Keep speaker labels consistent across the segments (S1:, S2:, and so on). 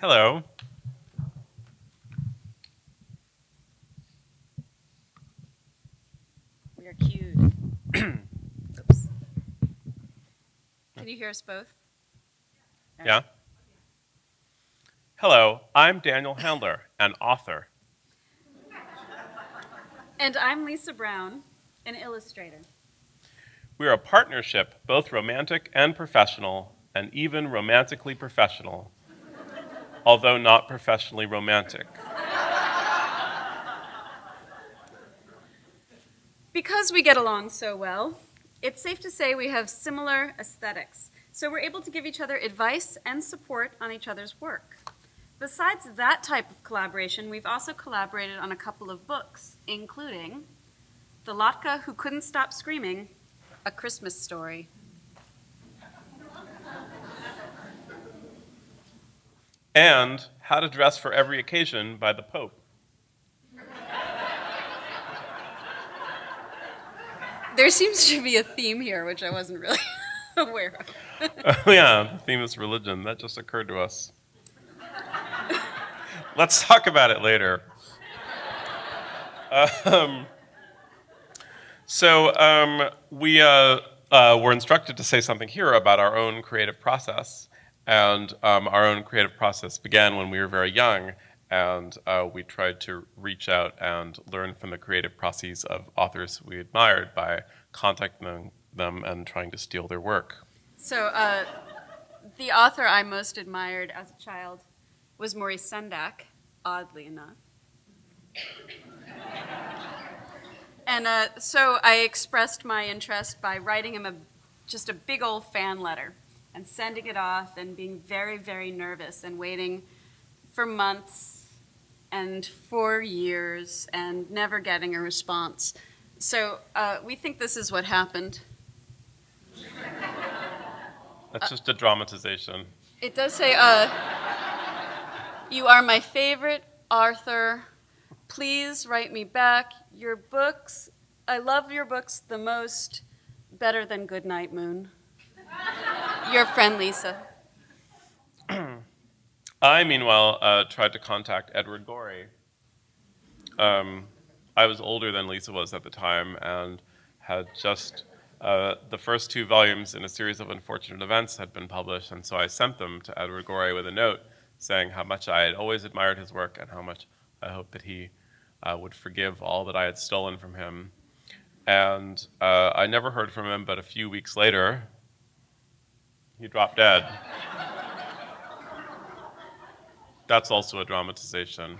S1: Hello.
S2: We are cued. Hmm. Oops. Can you hear us both? All right.
S1: Yeah? Hello, I'm Daniel Handler, an author.
S2: And I'm Lisa Brown, an illustrator.
S1: We are a partnership, both romantic and professional, and even romantically professional, although not professionally romantic.
S2: Because we get along so well, it's safe to say we have similar aesthetics. So we're able to give each other advice and support on each other's work. Besides that type of collaboration, we've also collaborated on a couple of books, including The Latke Who Couldn't Stop Screaming, A Christmas Story.
S1: And How to Dress for Every Occasion by the Pope.
S2: There seems to be a theme here, which I wasn't really aware of.
S1: Oh, yeah, the theme is religion. That just occurred to us. Let's talk about it later. Um, so, um, we uh, uh, were instructed to say something here about our own creative process. And um, our own creative process began when we were very young, and uh, we tried to reach out and learn from the creative processes of authors we admired by contacting them and trying to steal their work.
S2: So, uh, the author I most admired as a child was Maurice Sendak, oddly enough. and uh, so I expressed my interest by writing him a, just a big old fan letter and sending it off and being very, very nervous and waiting for months and for years and never getting a response. So uh, we think this is what happened.
S1: That's just a dramatization.
S2: It does say, uh, you are my favorite, Arthur. Please write me back. Your books, I love your books the most, better than Goodnight Moon. Your friend, Lisa.
S1: I, meanwhile, uh, tried to contact Edward Gorey. Um, I was older than Lisa was at the time and had just uh, the first two volumes in a series of unfortunate events had been published, and so I sent them to Edward Gorey with a note saying how much I had always admired his work and how much I hoped that he uh, would forgive all that I had stolen from him. And uh, I never heard from him, but a few weeks later, he dropped dead. That's also a dramatization.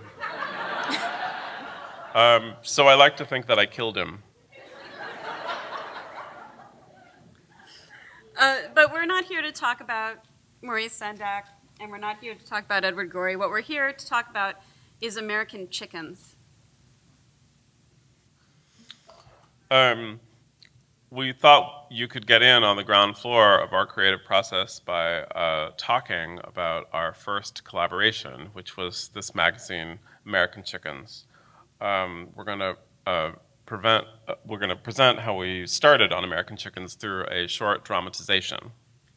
S1: Um, so I like to think that I killed him.
S2: Uh, but we're not here to talk about Maurice Sendak, and we're not here to talk about Edward Gorey. What we're here to talk about is American chickens.
S1: Um, we thought you could get in on the ground floor of our creative process by uh, talking about our first collaboration, which was this magazine, American Chickens. Um, we're going to uh, prevent, uh, we're going to present how we started on American Chickens through a short dramatization.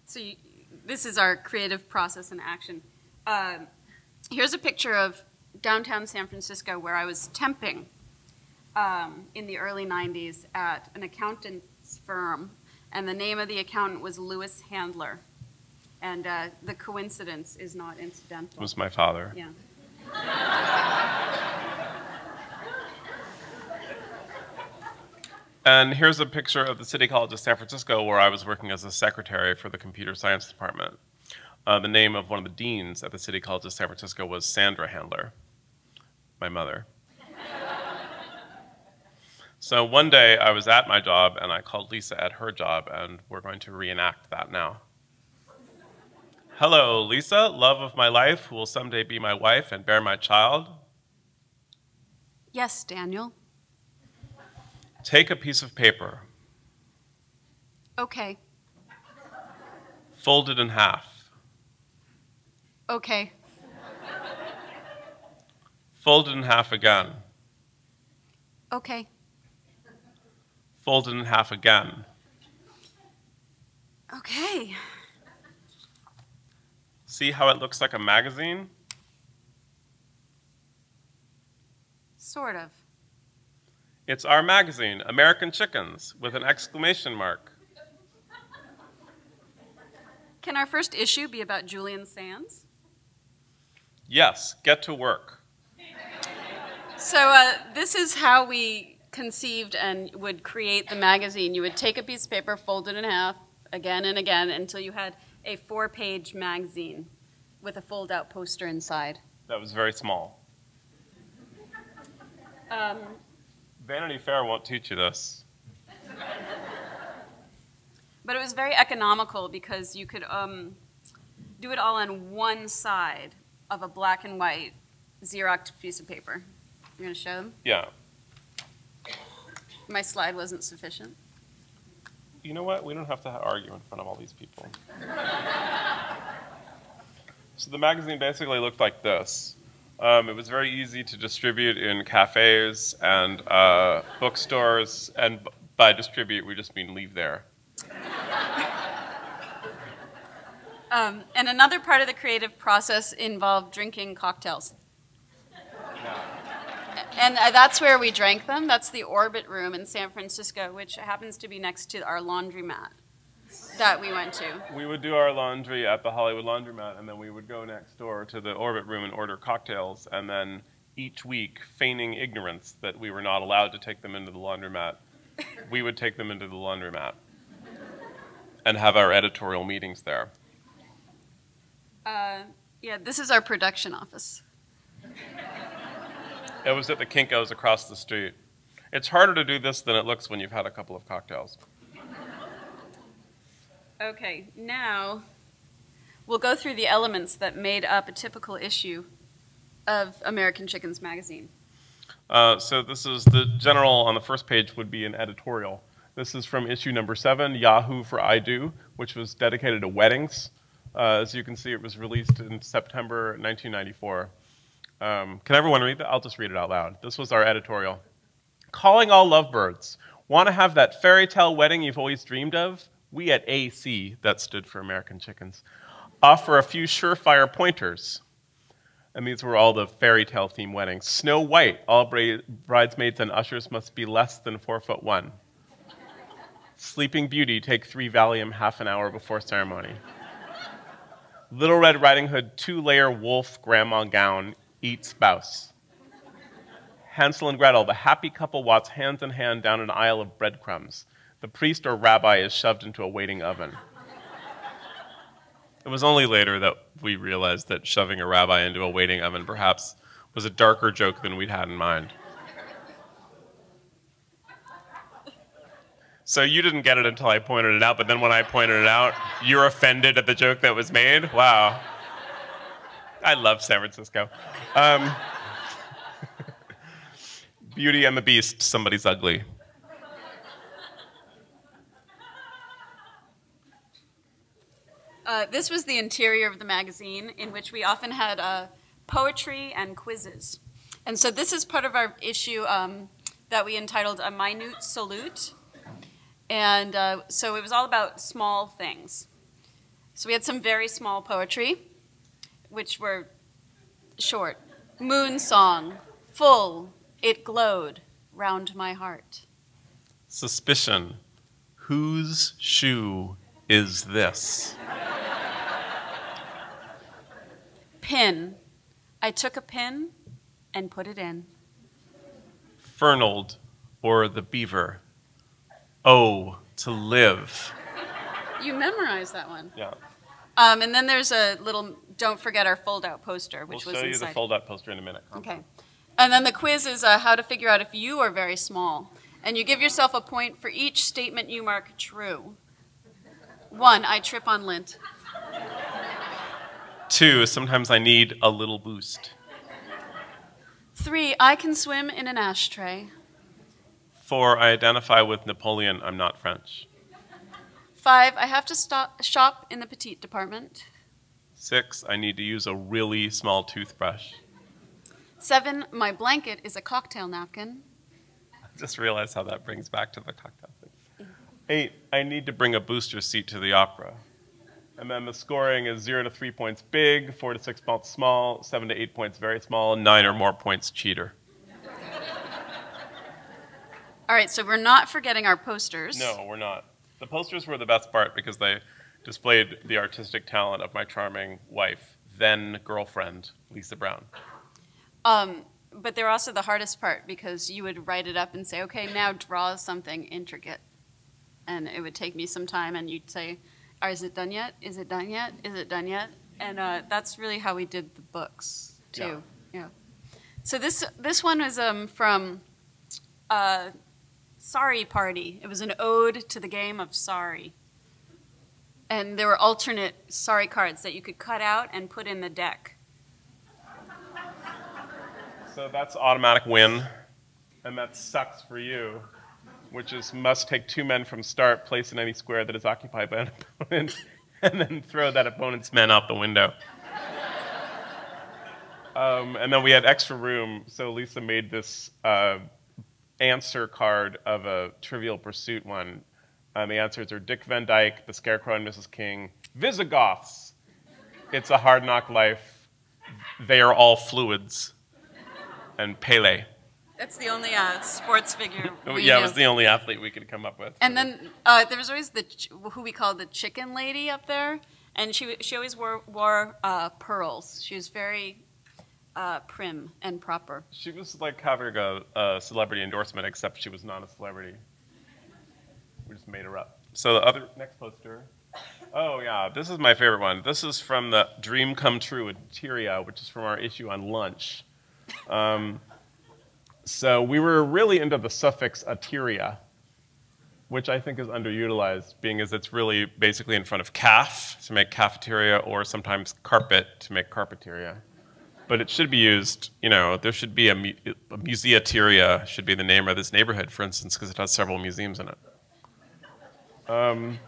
S2: So you, this is our creative process in action. Um, here's a picture of downtown San Francisco where I was temping um, in the early 90s at an accountant's firm, and the name of the accountant was Lewis Handler. And uh, the coincidence is not incidental.
S1: It was my father.
S2: Yeah.
S1: And here's a picture of the City College of San Francisco where I was working as a secretary for the computer science department. Uh, the name of one of the deans at the City College of San Francisco was Sandra Handler, my mother. So one day I was at my job and I called Lisa at her job, and we're going to reenact that now. Hello, Lisa, love of my life, who will someday be my wife and bear my child.
S2: Yes, Daniel.
S1: Take a piece of paper,
S2: Okay.
S1: fold it in half,
S2: Okay.
S1: fold it in half again,
S2: Okay
S1: folded in half again.
S2: Okay.
S1: See how it looks like a magazine?
S2: Sort of.
S1: It's our magazine, American Chickens, with an exclamation mark.
S2: Can our first issue be about Julian Sands?
S1: Yes, get to work.
S2: So, uh, this is how we conceived and would create the magazine. You would take a piece of paper, fold it in half again and again until you had a four page magazine with a fold out poster inside.
S1: That was very small.
S2: Um,
S1: Vanity Fair won't teach you this.
S2: but it was very economical because you could um, do it all on one side of a black and white Xerox piece of paper. You're going to show them?
S1: Yeah.
S2: My slide wasn't sufficient.
S1: You know what? We don't have to argue in front of all these people. so the magazine basically looked like this. Um, it was very easy to distribute in cafes and uh, bookstores, and by distribute, we just mean leave there.
S2: Um, and another part of the creative process involved drinking cocktails. And uh, that's where we drank them. That's the Orbit Room in San Francisco, which happens to be next to our laundromat that we went to.
S1: We would do our laundry at the Hollywood Laundromat, and then we would go next door to the Orbit Room and order cocktails, and then each week, feigning ignorance that we were not allowed to take them into the laundromat, we would take them into the laundromat and have our editorial meetings there.
S2: Uh, yeah, this is our production office.
S1: It was at the Kinko's across the street. It's harder to do this than it looks when you've had a couple of cocktails.
S2: Okay, now we'll go through the elements that made up a typical issue of American Chickens magazine.
S1: Uh, so this is the general on the first page would be an editorial. This is from issue number seven, Yahoo for I Do, which was dedicated to weddings. Uh, as you can see, it was released in September 1994. Um, can everyone read that? I'll just read it out loud. This was our editorial. Calling all lovebirds. Want to have that fairy tale wedding you've always dreamed of? We at AC, that stood for American Chickens, offer a few surefire pointers. And these were all the fairy tale theme weddings. Snow White, all bridesmaids and ushers must be less than four foot one. Sleeping Beauty, take three Valium half an hour before ceremony. Little Red Riding Hood, two layer wolf grandma gown, eat spouse. Hansel and Gretel, the happy couple walks hands in hand down an aisle of breadcrumbs. The priest or rabbi is shoved into a waiting oven. It was only later that we realized that shoving a rabbi into a waiting oven perhaps was a darker joke than we'd had in mind. So you didn't get it until I pointed it out, but then when I pointed it out, you're offended at the joke that was made? Wow. I love San Francisco. Um, Beauty and the Beast, somebody's ugly.
S2: Uh, this was the interior of the magazine, in which we often had uh, poetry and quizzes. And so this is part of our issue um, that we entitled A Minute Salute. And uh, so it was all about small things. So we had some very small poetry, which were short Moon Song, full, it glowed round my heart.
S1: Suspicion. Whose shoe is this?
S2: Pin. I took a pin and put it in.
S1: Fernald or the beaver. Oh, to live.
S2: You memorized that one.
S1: Yeah.
S2: Um, and then there's a little, don't forget our fold out poster, which
S1: we'll
S2: was
S1: show you the fold out poster in a minute.
S2: Okay. And then the quiz is uh, how to figure out if you are very small. And you give yourself a point for each statement you mark true. One, I trip on lint.
S1: Two, sometimes I need a little boost.
S2: Three, I can swim in an ashtray.
S1: Four, I identify with Napoleon, I'm not French.
S2: Five, I have to stop, shop in the petite department.
S1: Six, I need to use a really small toothbrush.
S2: Seven, my blanket is a cocktail napkin.
S1: I just realized how that brings back to the cocktail thing. Eight, I need to bring a booster seat to the opera. And then the scoring is zero to three points big, four to six points small, seven to eight points very small, nine or more points cheater.
S2: All right, so we're not forgetting our posters.
S1: No, we're not. The posters were the best part because they displayed the artistic talent of my charming wife, then girlfriend, Lisa Brown.
S2: Um, but they're also the hardest part because you would write it up and say, okay, now draw something intricate. And it would take me some time, and you'd say, "Are- is it done yet? Is it done yet? Is it done yet? And uh, that's really how we did the books, too. Yeah. So this, this one was um, from uh, Sorry Party. It was an ode to the game of Sorry. And there were alternate Sorry cards that you could cut out and put in the deck.
S1: So that's automatic win, and that sucks for you, which is must take two men from start, place in any square that is occupied by an opponent, and then throw that opponent's men out the window. Um, and then we had extra room, so Lisa made this uh, answer card of a Trivial Pursuit one. And the answers are Dick Van Dyke, The Scarecrow and Mrs. King, Visigoths, It's a Hard Knock Life, They Are All Fluids, and Pele.
S2: That's the only uh, sports figure. We
S1: yeah, it was the only athlete we could come up with.
S2: And then uh, there was always the ch- who we called the chicken lady up there, and she she always wore wore uh, pearls. She was very uh, prim and proper.
S1: She was like having a, a celebrity endorsement, except she was not a celebrity. We just made her up. So the other next poster. Oh yeah, this is my favorite one. This is from the Dream Come True with Tyria, which is from our issue on lunch. Um, so we were really into the suffix ateria, which I think is underutilized, being as it's really basically in front of calf to make cafeteria, or sometimes carpet to make carpeteria but it should be used, you know, there should be a, mu- a museateria should be the name of this neighborhood, for instance, because it has several museums in it. Um,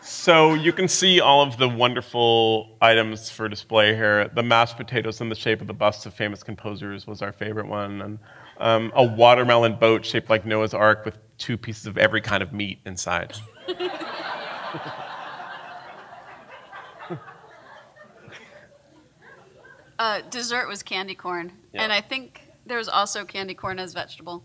S1: so you can see all of the wonderful items for display here. The mashed potatoes in the shape of the busts of famous composers was our favorite one, and um, a watermelon boat shaped like Noah's Ark with two pieces of every kind of meat inside.
S2: Uh, dessert was candy corn,
S1: Yeah.
S2: and I think there was also candy corn as vegetable.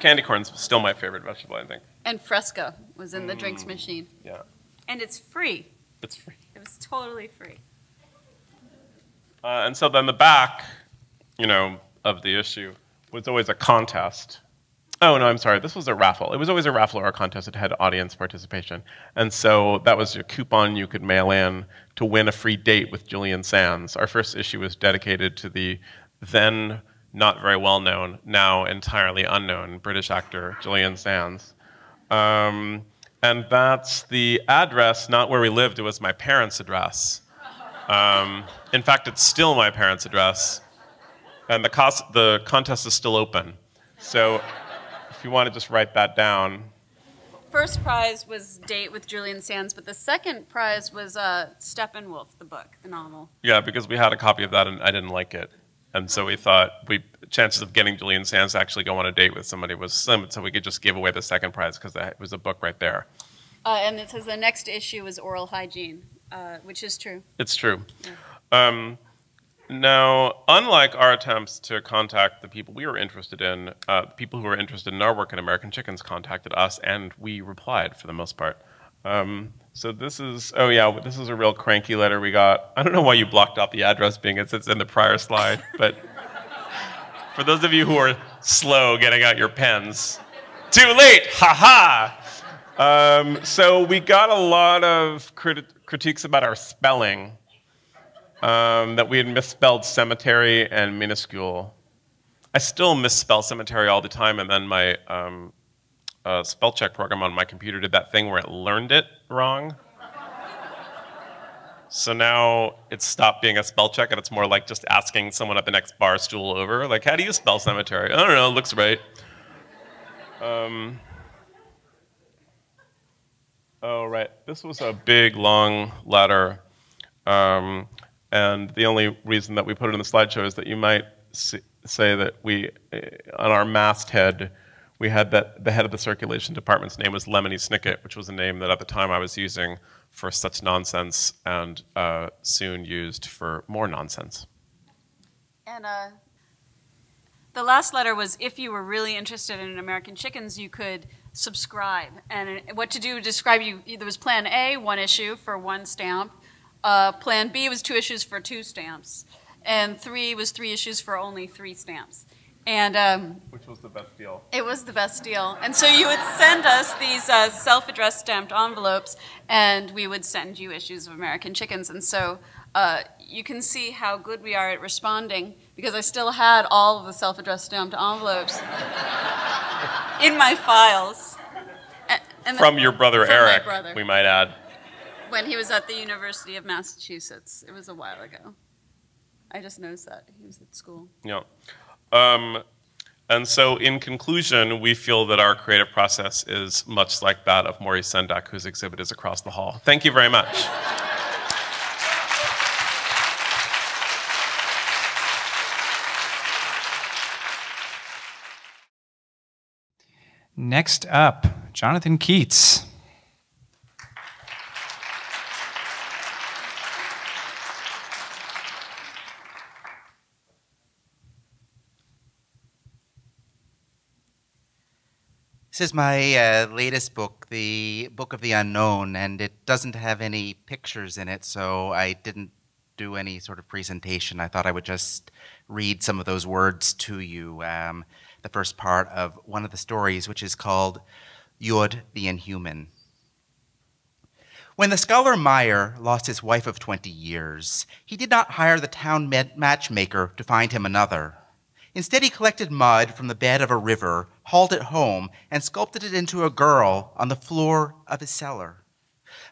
S1: Candy corn's still my favorite vegetable, I think.
S2: And Fresca was in the drinks machine,
S1: Yeah,
S2: and it's free.
S1: it's free.
S2: It was totally free.
S1: Uh, and so then the back, you know, of the issue was always a contest. Oh no, I'm sorry. This was a raffle. It was always a raffle or a contest. It had audience participation, and so that was a coupon you could mail in to win a free date with Julian Sands. Our first issue was dedicated to the then not very well known, now entirely unknown British actor Julian Sands. Um, and that's the address, not where we lived. It was my parents' address. Um, in fact, it's still my parents' address, and the, cost, the contest is still open. So if you want to just write that down,
S2: First prize was date with Julian Sands, but the second prize was uh, Steppenwolf, the book, the novel.
S1: yeah, because we had a copy of that and I didn't like it, and so we thought we chances of getting Julian Sands to actually go on a date with somebody was slim, so we could just give away the second prize because it was a book right there.
S2: Uh, and it says the next issue is oral hygiene, uh, which is true.
S1: It's true. Um, now, unlike our attempts to contact the people we were interested in, uh, people who were interested in our work in American Chickens contacted us, and we replied for the most part. Um, so this is, oh yeah, this is a real cranky letter we got. I don't know why you blocked out the address, being as it's in the prior slide, but for those of you who are slow getting out your pens, too late, ha ha. Um, so we got a lot of crit- critiques about our spelling um, that we had misspelled cemetery and minuscule. I still misspell cemetery all the time, and then my um, uh, spell check program on my computer did that thing where it learned it wrong. So now it's stopped being a spell check, and it's more like just asking someone at the next bar stool over, like, how do you spell cemetery? I don't know, it looks right. Um, oh, right. This was a big, long letter. Um, and the only reason that we put it in the slideshow is that you might see, say that we, uh, on our masthead, we had that the head of the circulation department's name was Lemony Snicket, which was a name that at the time I was using for such nonsense and uh, soon used for more nonsense.
S2: And uh, the last letter was if you were really interested in American chickens, you could subscribe. And what to do, describe you, there was plan A, one issue for one stamp. Uh, plan B was two issues for two stamps. And three was three issues for only three stamps. And um,
S1: which was the best deal?
S2: It was the best deal. And so you would send us these uh, self-addressed stamped envelopes, and we would send you issues of American Chickens. And so uh, you can see how good we are at responding because I still had all of the self-addressed stamped envelopes in my files.
S1: And, and from your brother
S2: from
S1: Eric,
S2: brother.
S1: we might add.
S2: When he was at the University of Massachusetts, it was a while ago. I just noticed that he was at school.
S1: Yeah. Um, and so, in conclusion, we feel that our creative process is much like that of Maurice Sendak, whose exhibit is across the hall. Thank you very much.
S3: Next up, Jonathon Keats.
S4: This is my uh, latest book, The Book of the Unknown, and it doesn't have any pictures in it, so I didn't do any sort of presentation. I thought I would just read some of those words to you. Um, the first part of one of the stories, which is called Yod the Inhuman. When the scholar Meyer lost his wife of 20 years, he did not hire the town matchmaker to find him another. Instead, he collected mud from the bed of a river, hauled it home, and sculpted it into a girl on the floor of his cellar.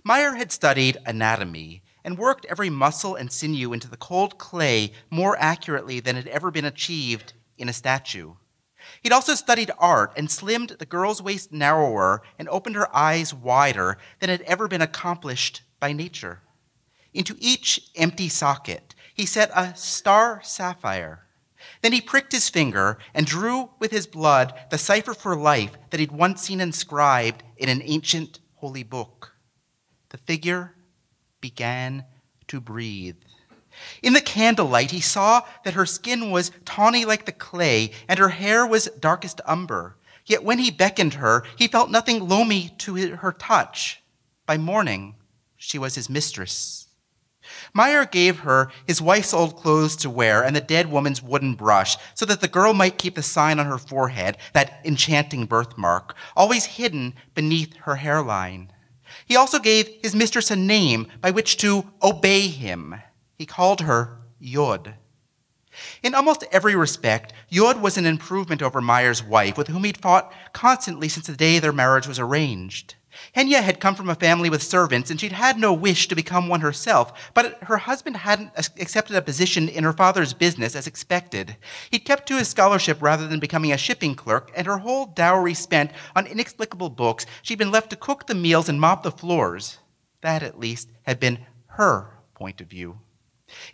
S4: Meyer had studied anatomy and worked every muscle and sinew into the cold clay more accurately than had ever been achieved in a statue. He'd also studied art and slimmed the girl's waist narrower and opened her eyes wider than had ever been accomplished by nature. Into each empty socket, he set a star sapphire then he pricked his finger and drew with his blood the cipher for life that he'd once seen inscribed in an ancient holy book. The figure began to breathe. In the candlelight, he saw that her skin was tawny like the clay, and her hair was darkest umber. Yet when he beckoned her, he felt nothing loamy to her touch. By morning, she was his mistress. Meyer gave her his wife's old clothes to wear and the dead woman's wooden brush so that the girl might keep the sign on her forehead, that enchanting birthmark, always hidden beneath her hairline. He also gave his mistress a name by which to obey him. He called her Yod. In almost every respect, Yod was an improvement over Meyer's wife, with whom he'd fought constantly since the day their marriage was arranged. Henya had come from a family with servants, and she'd had no wish to become one herself, but her husband hadn't accepted a position in her father's business as expected. He'd kept to his scholarship rather than becoming a shipping clerk, and her whole dowry spent on inexplicable books, she'd been left to cook the meals and mop the floors. That, at least, had been her point of view.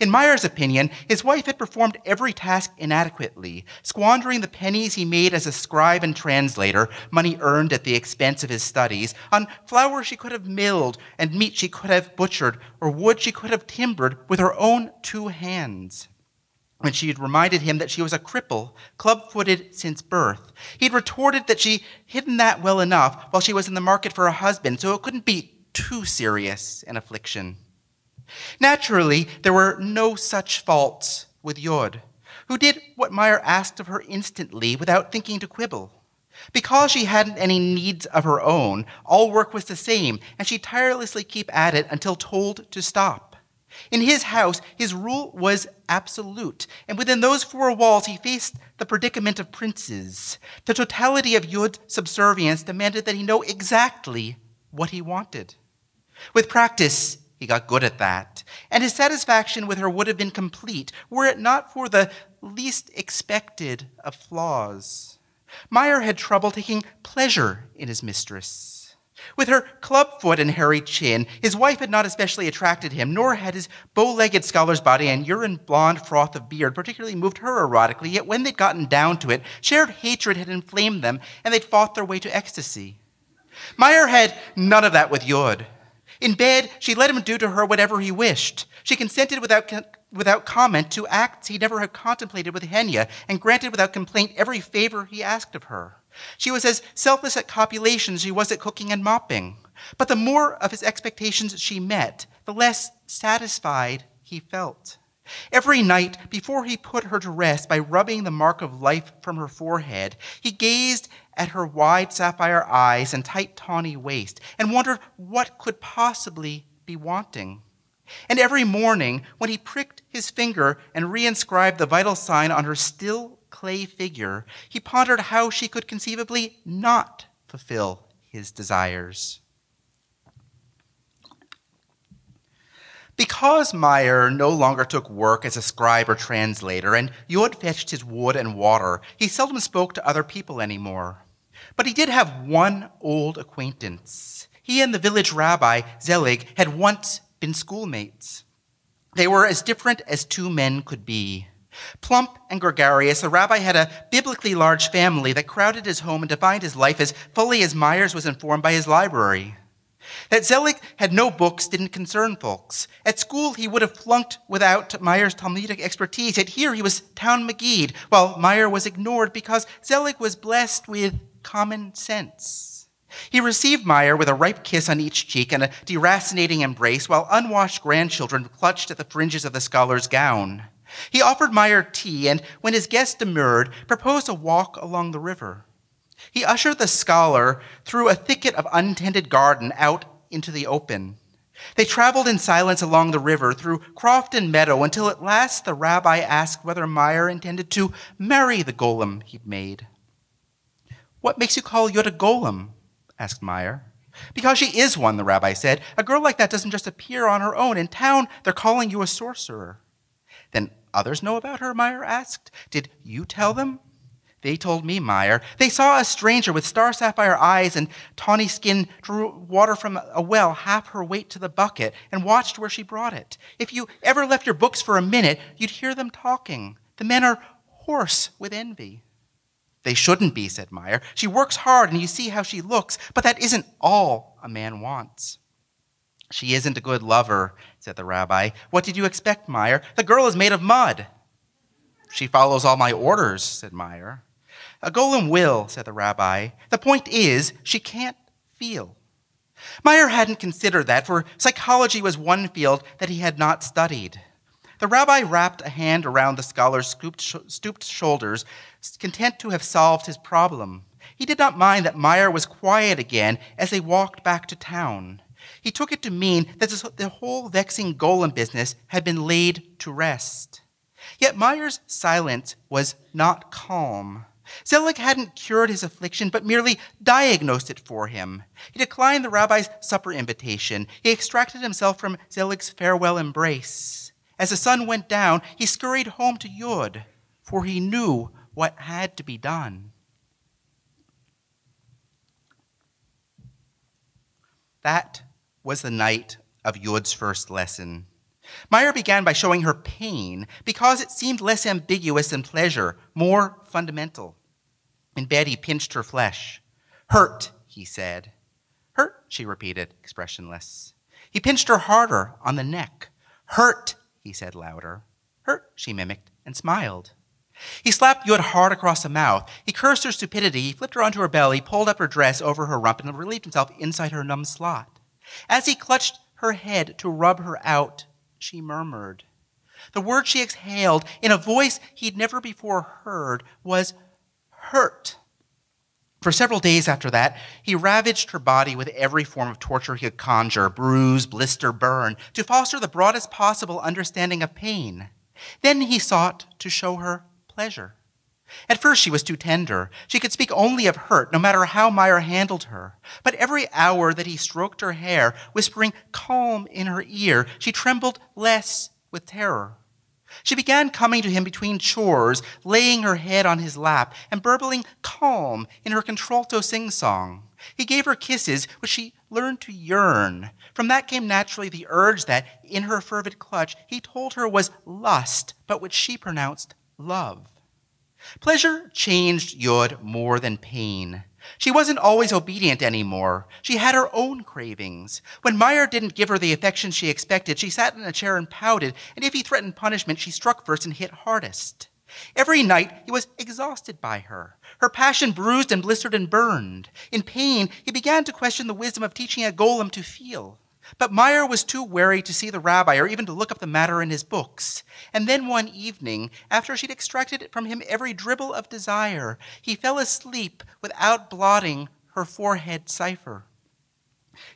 S4: In Meyer's opinion, his wife had performed every task inadequately, squandering the pennies he made as a scribe and translator, money earned at the expense of his studies, on flour she could have milled, and meat she could have butchered, or wood she could have timbered with her own two hands. When she had reminded him that she was a cripple, club footed since birth, he'd retorted that she'd hidden that well enough while she was in the market for a husband, so it couldn't be too serious an affliction. Naturally, there were no such faults with Yod, who did what Meyer asked of her instantly without thinking to quibble. Because she hadn't any needs of her own, all work was the same, and she'd tirelessly keep at it until told to stop. In his house, his rule was absolute, and within those four walls, he faced the predicament of princes. The totality of Yod's subservience demanded that he know exactly what he wanted. With practice, he got good at that. And his satisfaction with her would have been complete were it not for the least expected of flaws. Meyer had trouble taking pleasure in his mistress. With her clubfoot and hairy chin, his wife had not especially attracted him, nor had his bow legged scholar's body and urine blonde froth of beard particularly moved her erotically, yet when they'd gotten down to it, shared hatred had inflamed them, and they'd fought their way to ecstasy. Meyer had none of that with Yod. In bed, she let him do to her whatever he wished. She consented without, without comment to acts he never had contemplated with Henya, and granted without complaint every favor he asked of her. She was as selfless at copulation as she was at cooking and mopping. But the more of his expectations she met, the less satisfied he felt. Every night, before he put her to rest by rubbing the mark of life from her forehead, he gazed at her wide sapphire eyes and tight tawny waist and wondered what could possibly be wanting. And every morning, when he pricked his finger and reinscribed the vital sign on her still clay figure, he pondered how she could conceivably not fulfill his desires. Because Meyer no longer took work as a scribe or translator, and Yud fetched his wood and water, he seldom spoke to other people anymore. But he did have one old acquaintance. He and the village rabbi, Zelig, had once been schoolmates. They were as different as two men could be. Plump and gregarious, the rabbi had a biblically large family that crowded his home and defined his life as fully as Meyer's was informed by his library. That Zelig had no books didn't concern folks. At school, he would have flunked without Meyer's Talmudic expertise, yet here he was town McGeed, while Meyer was ignored because Zelig was blessed with common sense. He received Meyer with a ripe kiss on each cheek and a deracinating embrace, while unwashed grandchildren clutched at the fringes of the scholar's gown. He offered Meyer tea, and when his guest demurred, proposed a walk along the river. He ushered the scholar through a thicket of untended garden out into the open. They traveled in silence along the river through Crofton Meadow until at last the rabbi asked whether Meyer intended to marry the golem he'd made. What makes you call Yud a golem? asked Meyer. Because she is one, the rabbi said. A girl like that doesn't just appear on her own. In town, they're calling you a sorcerer. Then others know about her? Meyer asked. Did you tell them? They told me, Meyer. They saw a stranger with star sapphire eyes and tawny skin drew water from a well half her weight to the bucket and watched where she brought it. If you ever left your books for a minute, you'd hear them talking. The men are hoarse with envy. They shouldn't be, said Meyer. She works hard and you see how she looks, but that isn't all a man wants. She isn't a good lover, said the rabbi. What did you expect, Meyer? The girl is made of mud. She follows all my orders, said Meyer. A golem will, said the rabbi. The point is, she can't feel. Meyer hadn't considered that, for psychology was one field that he had not studied. The rabbi wrapped a hand around the scholar's stooped, shoulders, content to have solved his problem. He did not mind that Meyer was quiet again as they walked back to town. He took it to mean that the whole vexing golem business had been laid to rest. Yet Meyer's silence was not calm. Zelig hadn't cured his affliction, but merely diagnosed it for him. He declined the rabbi's supper invitation. He extracted himself from Zelig's farewell embrace. As the sun went down, he scurried home to Yud, for he knew what had to be done. That was the night of Yud's first lesson. Meyer began by showing her pain because it seemed less ambiguous than pleasure, more fundamental. In bed, he pinched her flesh. Hurt, he said. Hurt, she repeated, expressionless. He pinched her harder on the neck. Hurt, he said louder. Hurt, she mimicked, and smiled. He slapped Yud hard across the mouth. He cursed her stupidity. He flipped her onto her belly, pulled up her dress over her rump, and relieved himself inside her numb slot. As he clutched her head to rub her out, she murmured. The word she exhaled in a voice he'd never before heard was hurt. For several days after that, he ravaged her body with every form of torture he could conjure bruise, blister, burn to foster the broadest possible understanding of pain. Then he sought to show her pleasure. At first, she was too tender. She could speak only of hurt, no matter how Meyer handled her. But every hour that he stroked her hair, whispering calm in her ear, she trembled less with terror. She began coming to him between chores, laying her head on his lap, and burbling calm in her contralto sing song. He gave her kisses, which she learned to yearn. From that came naturally the urge that, in her fervid clutch, he told her was lust, but which she pronounced love. Pleasure changed Yud more than pain. She wasn't always obedient anymore. She had her own cravings. When Meyer didn't give her the affection she expected, she sat in a chair and pouted, and if he threatened punishment, she struck first and hit hardest. Every night he was exhausted by her. Her passion bruised and blistered and burned. In pain, he began to question the wisdom of teaching a golem to feel. But Meyer was too wary to see the rabbi or even to look up the matter in his books. And then one evening, after she'd extracted from him every dribble of desire, he fell asleep without blotting her forehead cipher.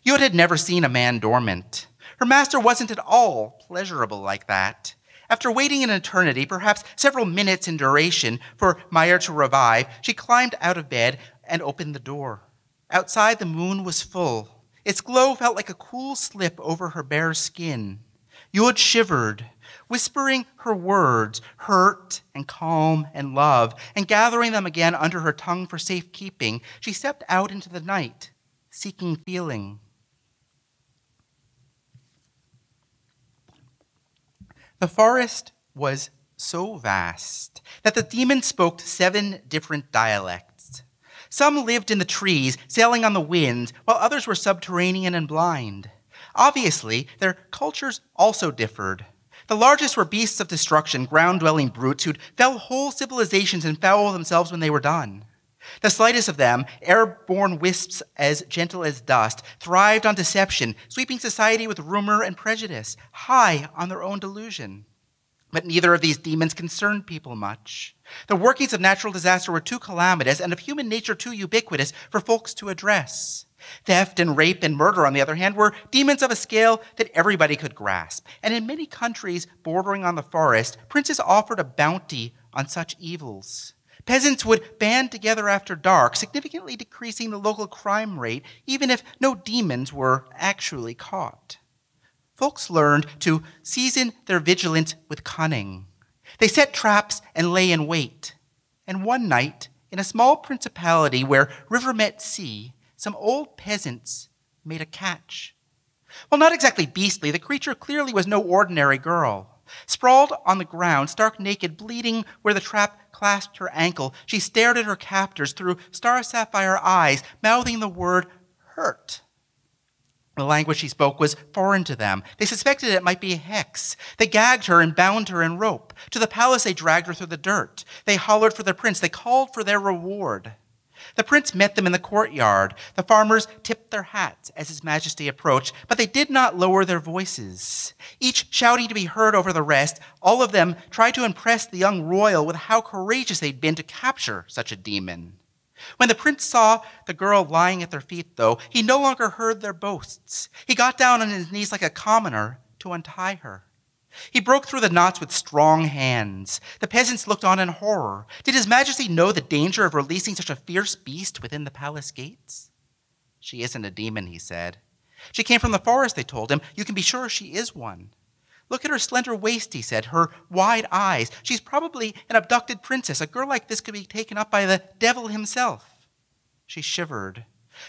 S4: Yud had never seen a man dormant. Her master wasn't at all pleasurable like that. After waiting an eternity, perhaps several minutes in duration, for Meyer to revive, she climbed out of bed and opened the door. Outside, the moon was full. Its glow felt like a cool slip over her bare skin. Yud shivered, whispering her words, hurt and calm and love, and gathering them again under her tongue for safekeeping, she stepped out into the night, seeking feeling. The forest was so vast that the demon spoke seven different dialects. Some lived in the trees, sailing on the winds, while others were subterranean and blind. Obviously, their cultures also differed. The largest were beasts of destruction, ground dwelling brutes who'd fell whole civilizations and foul themselves when they were done. The slightest of them, airborne wisps as gentle as dust, thrived on deception, sweeping society with rumor and prejudice, high on their own delusion. But neither of these demons concerned people much. The workings of natural disaster were too calamitous and of human nature too ubiquitous for folks to address. Theft and rape and murder, on the other hand, were demons of a scale that everybody could grasp. And in many countries bordering on the forest, princes offered a bounty on such evils. Peasants would band together after dark, significantly decreasing the local crime rate, even if no demons were actually caught. Folks learned to season their vigilance with cunning. They set traps and lay in wait. And one night, in a small principality where river met sea, some old peasants made a catch. Well, not exactly beastly, the creature clearly was no ordinary girl. Sprawled on the ground, stark naked, bleeding where the trap clasped her ankle, she stared at her captors through star sapphire eyes, mouthing the word hurt. The language she spoke was foreign to them. They suspected it might be a hex. They gagged her and bound her in rope. To the palace they dragged her through the dirt. They hollered for the prince. They called for their reward. The prince met them in the courtyard. The farmers tipped their hats as his majesty approached, but they did not lower their voices. Each shouting to be heard over the rest, all of them tried to impress the young royal with how courageous they'd been to capture such a demon. When the prince saw the girl lying at their feet, though, he no longer heard their boasts. He got down on his knees like a commoner to untie her. He broke through the knots with strong hands. The peasants looked on in horror. Did His Majesty know the danger of releasing such a fierce beast within the palace gates? She isn't a demon, he said. She came from the forest, they told him. You can be sure she is one. Look at her slender waist, he said, her wide eyes. She's probably an abducted princess. A girl like this could be taken up by the devil himself. She shivered.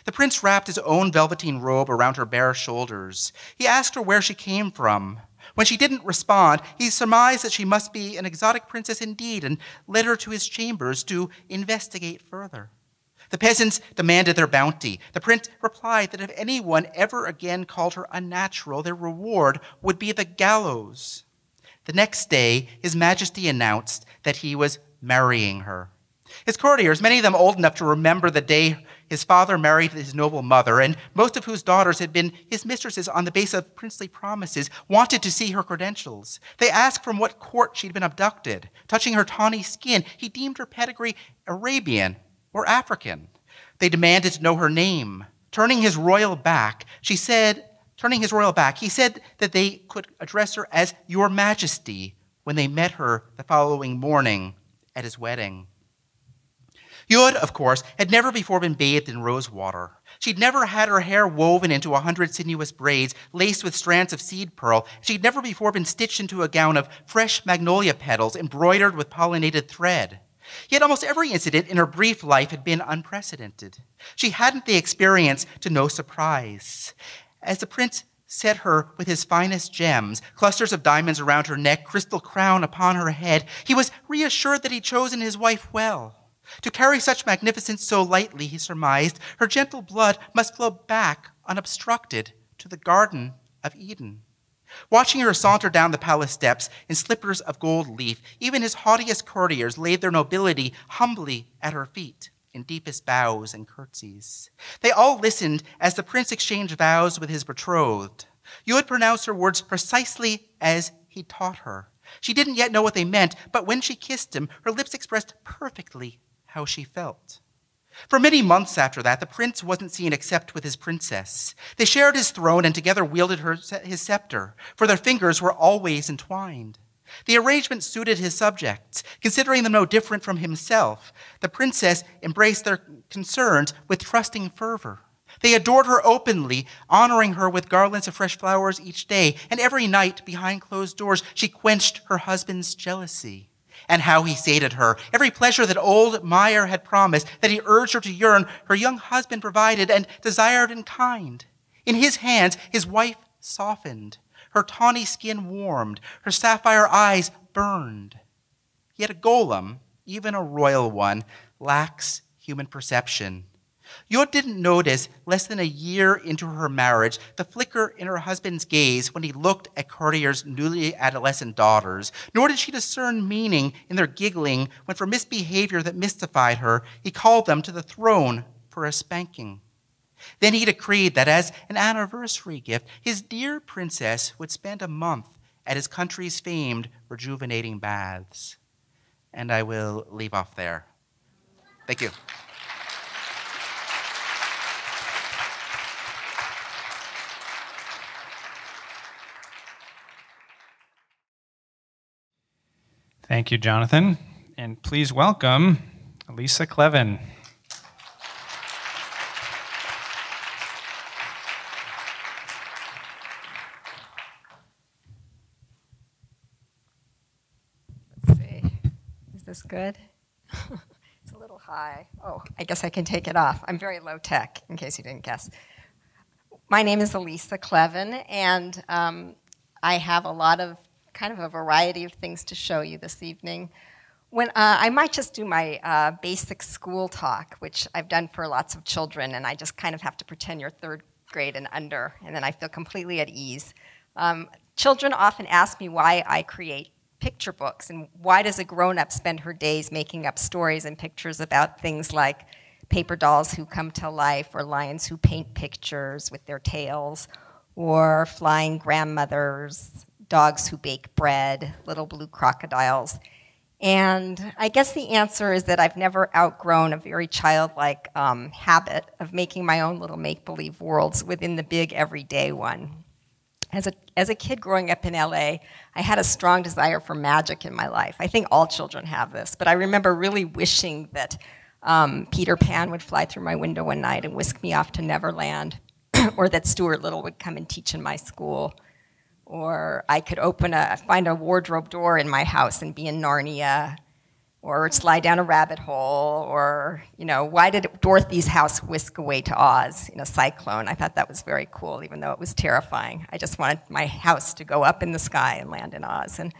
S4: The prince wrapped his own velveteen robe around her bare shoulders. He asked her where she came from. When she didn't respond, he surmised that she must be an exotic princess indeed and led her to his chambers to investigate further. The peasants demanded their bounty. The prince replied that if anyone ever again called her unnatural, their reward would be the gallows. The next day, His Majesty announced that he was marrying her. His courtiers, many of them old enough to remember the day his father married his noble mother, and most of whose daughters had been his mistresses on the basis of princely promises, wanted to see her credentials. They asked from what court she'd been abducted. Touching her tawny skin, he deemed her pedigree Arabian or African. They demanded to know her name. Turning his royal back, she said, turning his royal back, he said that they could address her as Your Majesty when they met her the following morning at his wedding. Yud, of course, had never before been bathed in rose water. She'd never had her hair woven into a hundred sinuous braids laced with strands of seed pearl. She'd never before been stitched into a gown of fresh magnolia petals embroidered with pollinated thread. Yet almost every incident in her brief life had been unprecedented. She hadn't the experience to no surprise. As the prince set her with his finest gems, clusters of diamonds around her neck, crystal crown upon her head, he was reassured that he'd chosen his wife well. To carry such magnificence so lightly, he surmised, her gentle blood must flow back unobstructed to the Garden of Eden. Watching her saunter down the palace steps in slippers of gold leaf, even his haughtiest courtiers laid their nobility humbly at her feet in deepest bows and curtsies. They all listened as the prince exchanged vows with his betrothed. You would pronounce her words precisely as he taught her. She didn't yet know what they meant, but when she kissed him, her lips expressed perfectly how she felt. For many months after that, the prince wasn't seen except with his princess. They shared his throne and together wielded her, his scepter, for their fingers were always entwined. The arrangement suited his subjects, considering them no different from himself. The princess embraced their concerns with trusting fervor. They adored her openly, honoring her with garlands of fresh flowers each day, and every night, behind closed doors, she quenched her husband's jealousy. And how he sated her. Every pleasure that old Meyer had promised, that he urged her to yearn, her young husband provided and desired in kind. In his hands, his wife softened, her tawny skin warmed, her sapphire eyes burned. Yet a golem, even a royal one, lacks human perception. Yod didn't notice, less than a year into her marriage, the flicker in her husband's gaze when he looked at Cartier's newly adolescent daughters, nor did she discern meaning in their giggling when, for misbehavior that mystified her, he called them to the throne for a spanking. Then he decreed that as an anniversary gift, his dear princess would spend a month at his country's famed rejuvenating baths. And I will leave off there. Thank you.
S3: Thank you, Jonathon. And please welcome Lisa Kleven.
S5: Let's see. Is this good? it's a little high. Oh, I guess I can take it off. I'm very low tech, in case you didn't guess. My name is Elisa Kleven, and um, I have a lot of kind of a variety of things to show you this evening. When, uh, I might just do my uh, basic school talk, which I've done for lots of children, and I just kind of have to pretend you're third grade and under, and then I feel completely at ease. Um, children often ask me why I create picture books, and why does a grown up spend her days making up stories and pictures about things like paper dolls who come to life, or lions who paint pictures with their tails, or flying grandmothers dogs who bake bread, little blue crocodiles. And I guess the answer is that I've never outgrown a very childlike um, habit of making my own little make believe worlds within the big everyday one. As a, as a kid growing up in LA, I had a strong desire for magic in my life. I think all children have this, but I remember really wishing that um, Peter Pan would fly through my window one night and whisk me off to Neverland, or that Stuart Little would come and teach in my school or I could open a find a wardrobe door in my house and be in Narnia, or slide down a rabbit hole, or you know, why did Dorothy's house whisk away to Oz in a cyclone? I thought that was very cool, even though it was terrifying. I just wanted my house to go up in the sky and land in Oz, and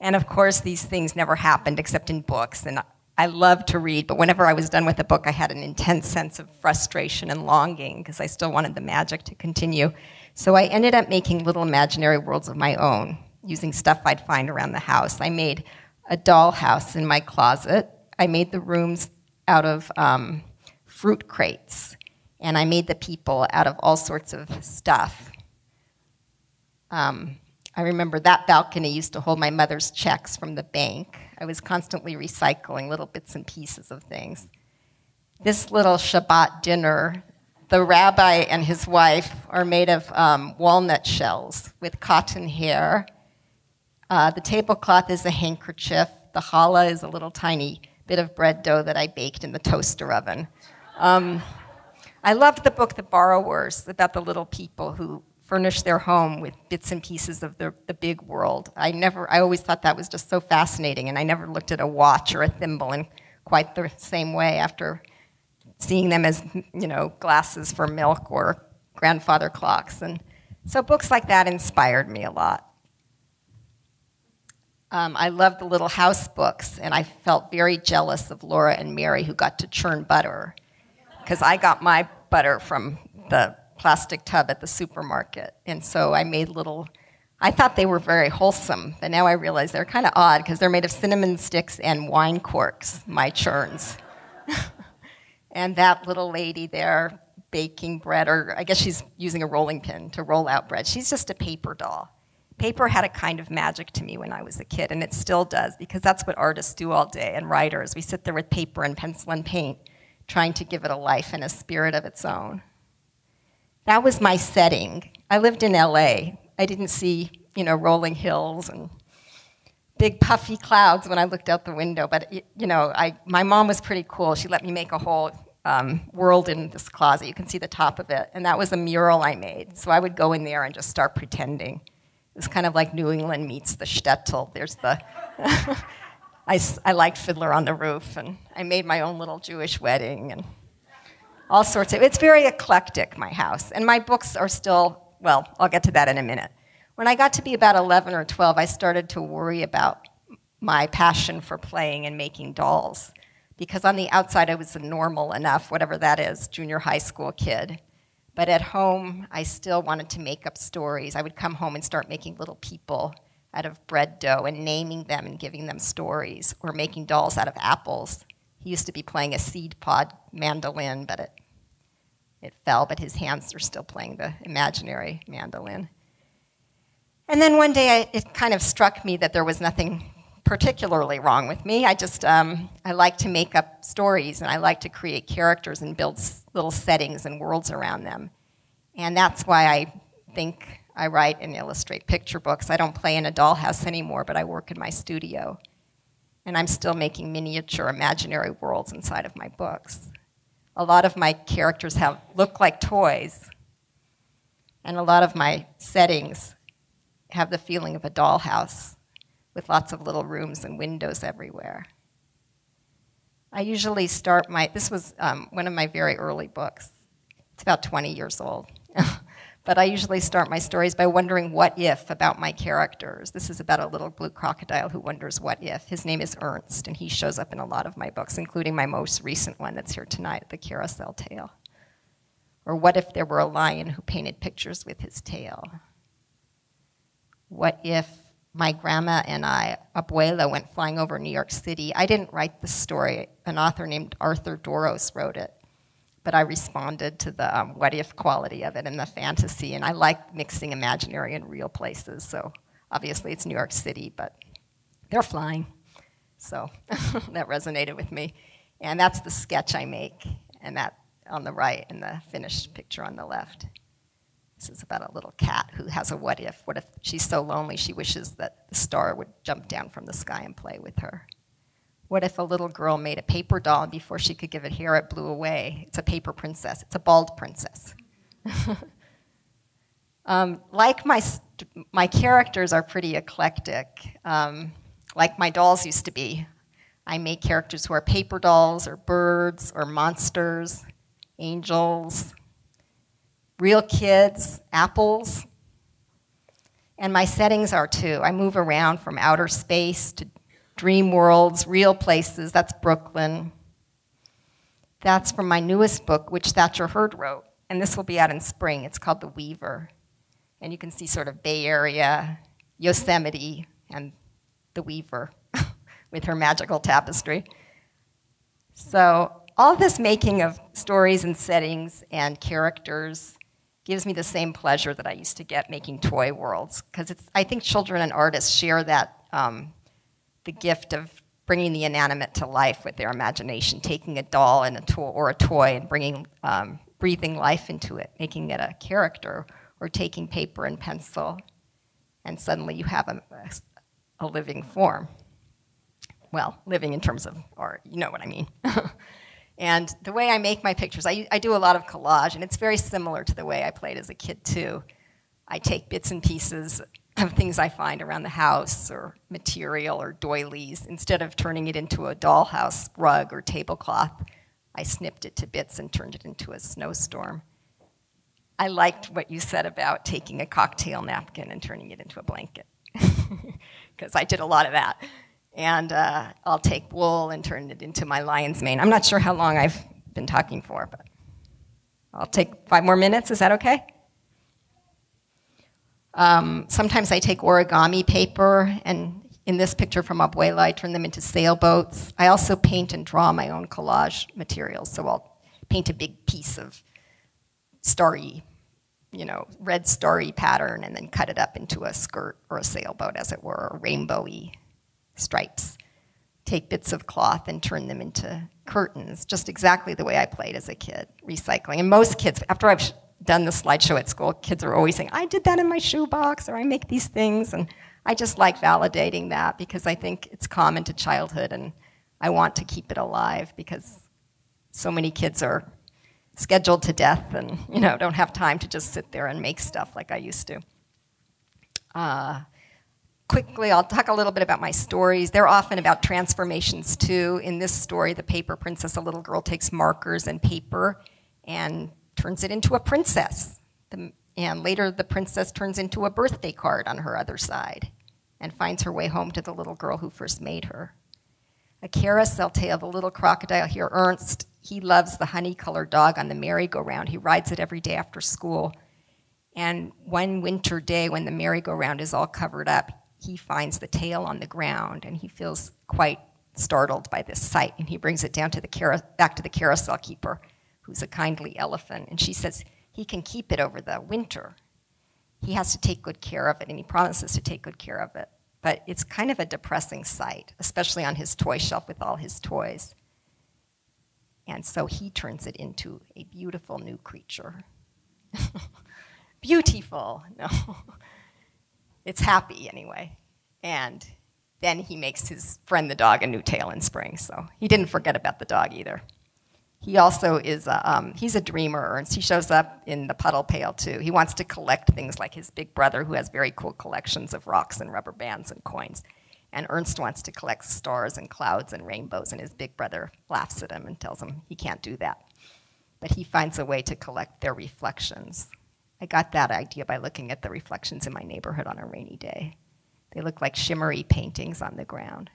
S5: and of course these things never happened except in books. And I love to read, but whenever I was done with a book, I had an intense sense of frustration and longing because I still wanted the magic to continue. So I ended up making little imaginary worlds of my own using stuff I'd find around the house. I made a doll house in my closet. I made the rooms out of um, fruit crates, and I made the people out of all sorts of stuff. Um, I remember that balcony used to hold my mother's checks from the bank. I was constantly recycling little bits and pieces of things. This little Shabbat dinner the rabbi and his wife are made of um, walnut shells with cotton hair. Uh, the tablecloth is a handkerchief. The challah is a little tiny bit of bread dough that I baked in the toaster oven. Um, I loved the book The Borrowers about the little people who furnish their home with bits and pieces of the, the big world. I never, I always thought that was just so fascinating, and I never looked at a watch or a thimble in quite the same way after seeing them as, you know, glasses for milk or grandfather clocks. And so books like that inspired me a lot. um, I loved the little house books, and I felt very jealous of Laura and Mary who got to churn butter, because I got my butter from the plastic tub at the supermarket, and so I made little. I thought they were very wholesome, but now I realize they're kind of odd because they're made of cinnamon sticks and wine corks. My churns, and that little lady there baking bread, or I guess she's using a rolling pin to roll out bread. She's just a paper doll paper had a kind of magic to me when I was a kid, and it still does because that's what artists do all day and writers. We sit there with paper and pencil and paint, trying to give it a life and a spirit of its own. That was my setting. I lived in LA. I didn't see, you know, rolling hills and big puffy clouds when I looked out the window, but you know, I, my mom was pretty cool. She let me make a whole um, world in this closet. You can see the top of it, and that was a mural I made. So I would go in there and just start pretending. It's kind of like New England meets the shtetl. There's the. I, I liked Fiddler on the Roof, and I made my own little Jewish wedding, and all sorts of. It's very eclectic, my house. And my books are still, well, I'll get to that in a minute. When I got to be about 11 or 12, I started to worry about my passion for playing and making dolls. Because on the outside, I was a normal enough, whatever that is, junior high school kid. But at home, I still wanted to make up stories. I would come home and start making little people out of bread dough and naming them and giving them stories, or making dolls out of apples. He used to be playing a seed pod mandolin, but it, it fell, but his hands are still playing the imaginary mandolin. And then one day I, it kind of struck me that there was nothing particularly wrong with me. I just um, I like to make up stories and I like to create characters and build little settings and worlds around them. And that's why I think I write and illustrate picture books. I don't play in a dollhouse anymore, but I work in my studio. And I'm still making miniature imaginary worlds inside of my books. A lot of my characters have look like toys. And a lot of my settings have the feeling of a dollhouse with lots of little rooms and windows everywhere. I usually start my, this was um, one of my very early books. It's about 20 years old. but I usually start my stories by wondering what if about my characters. This is about a little blue crocodile who wonders what if. His name is Ernst, and he shows up in a lot of my books, including my most recent one that's here tonight, The Carousel Tale. Or what if there were a lion who painted pictures with his tail? What if my grandma and I, Abuela, went flying over New York City. I didn't write the story. An author named Arthur Dorros wrote it. But I responded to the um, what if quality of it and the fantasy. And I like mixing imaginary and real places. So obviously it's New York City, but they're flying. So that resonated with me. And that's the sketch I make, and that on the right, and the finished picture on the left. This is about a little cat who has a what if. What if she's so lonely she wishes that the star would jump down from the sky and play with her? What if a little girl made a paper doll and before she could give it hair, it blew away? It's a paper princess. It's a bald princess. um, like my, my characters are pretty eclectic, um, like my dolls used to be. I make characters who are paper dolls or birds or monsters, angels, real kids, apples. And my settings are too. I move around from outer space to dream worlds, real places. That's Brooklyn. That's from my newest book, which Thatcher Hurd wrote. And this will be out in spring. It's called The Weaver. And you can see sort of Bay Area, Yosemite, and The Weaver with her magical tapestry. So, all this making of stories and settings and characters gives me the same pleasure that I used to get making toy worlds. Because it's I think children and artists share that, um, the gift of bringing the inanimate to life with their imagination, taking a doll and a toy or a toy and bringing, um, breathing life into it, making it a character, or taking paper and pencil, and suddenly you have a, a living form. Well, living in terms of art, you know what I mean. And the way I make my pictures, I, I do a lot of collage, and it's very similar to the way I played as a kid, too. I take bits and pieces of things I find around the house or material or doilies. Instead of turning it into a dollhouse rug or tablecloth, I snipped it to bits and turned it into a snowstorm. I liked what you said about taking a cocktail napkin and turning it into a blanket. because I did a lot of that. And uh, I'll take wool and turn it into my lion's mane. I'm not sure how long I've been talking for, but I'll take five more minutes. Is that okay? Um, sometimes I take origami paper, and in this picture from Abuela, I turn them into sailboats. I also paint and draw my own collage materials, so I'll paint a big piece of starry, you know, red starry pattern and then cut it up into a skirt or a sailboat, as it were, or rainbowy stripes. Take bits of cloth and turn them into curtains, just exactly the way I played as a kid, recycling. And most kids, after I've done the slideshow at school, kids are always saying, I did that in my shoebox, or I make these things. And I just like validating that because I think it's common to childhood, and I want to keep it alive because so many kids are scheduled to death and you know don't have time to just sit there and make stuff like I used to. Uh, quickly, I'll talk a little bit about my stories. They're often about transformations too. In this story, The Paper Princess, a little girl takes markers and paper and turns it into a princess. The, and later, the princess turns into a birthday card on her other side and finds her way home to the little girl who first made her. A carousel tale, the little crocodile here, Ernst, he loves the honey colored dog on the merry-go-round. He rides it every day after school. And one winter day, when the merry-go-round is all covered up, he finds the tail on the ground and he feels quite startled by this sight. And he brings it down to the back to the carousel keeper who's a kindly elephant, and she says he can keep it over the winter. He has to take good care of it, and he promises to take good care of it. But it's kind of a depressing sight, especially on his toy shelf with all his toys. And so he turns it into a beautiful new creature. Beautiful, no. It's happy anyway. And then he makes his friend the dog a new tail in spring, so he didn't forget about the dog either. He also is a, um, he's a dreamer, and he shows up in the puddle pail too. He wants to collect things like his big brother, who has very cool collections of rocks and rubber bands and coins. And Ernst wants to collect stars and clouds and rainbows, and his big brother laughs at him and tells him he can't do that. But he finds a way to collect their reflections. I got that idea by looking at the reflections in my neighborhood on a rainy day. They look like shimmery paintings on the ground.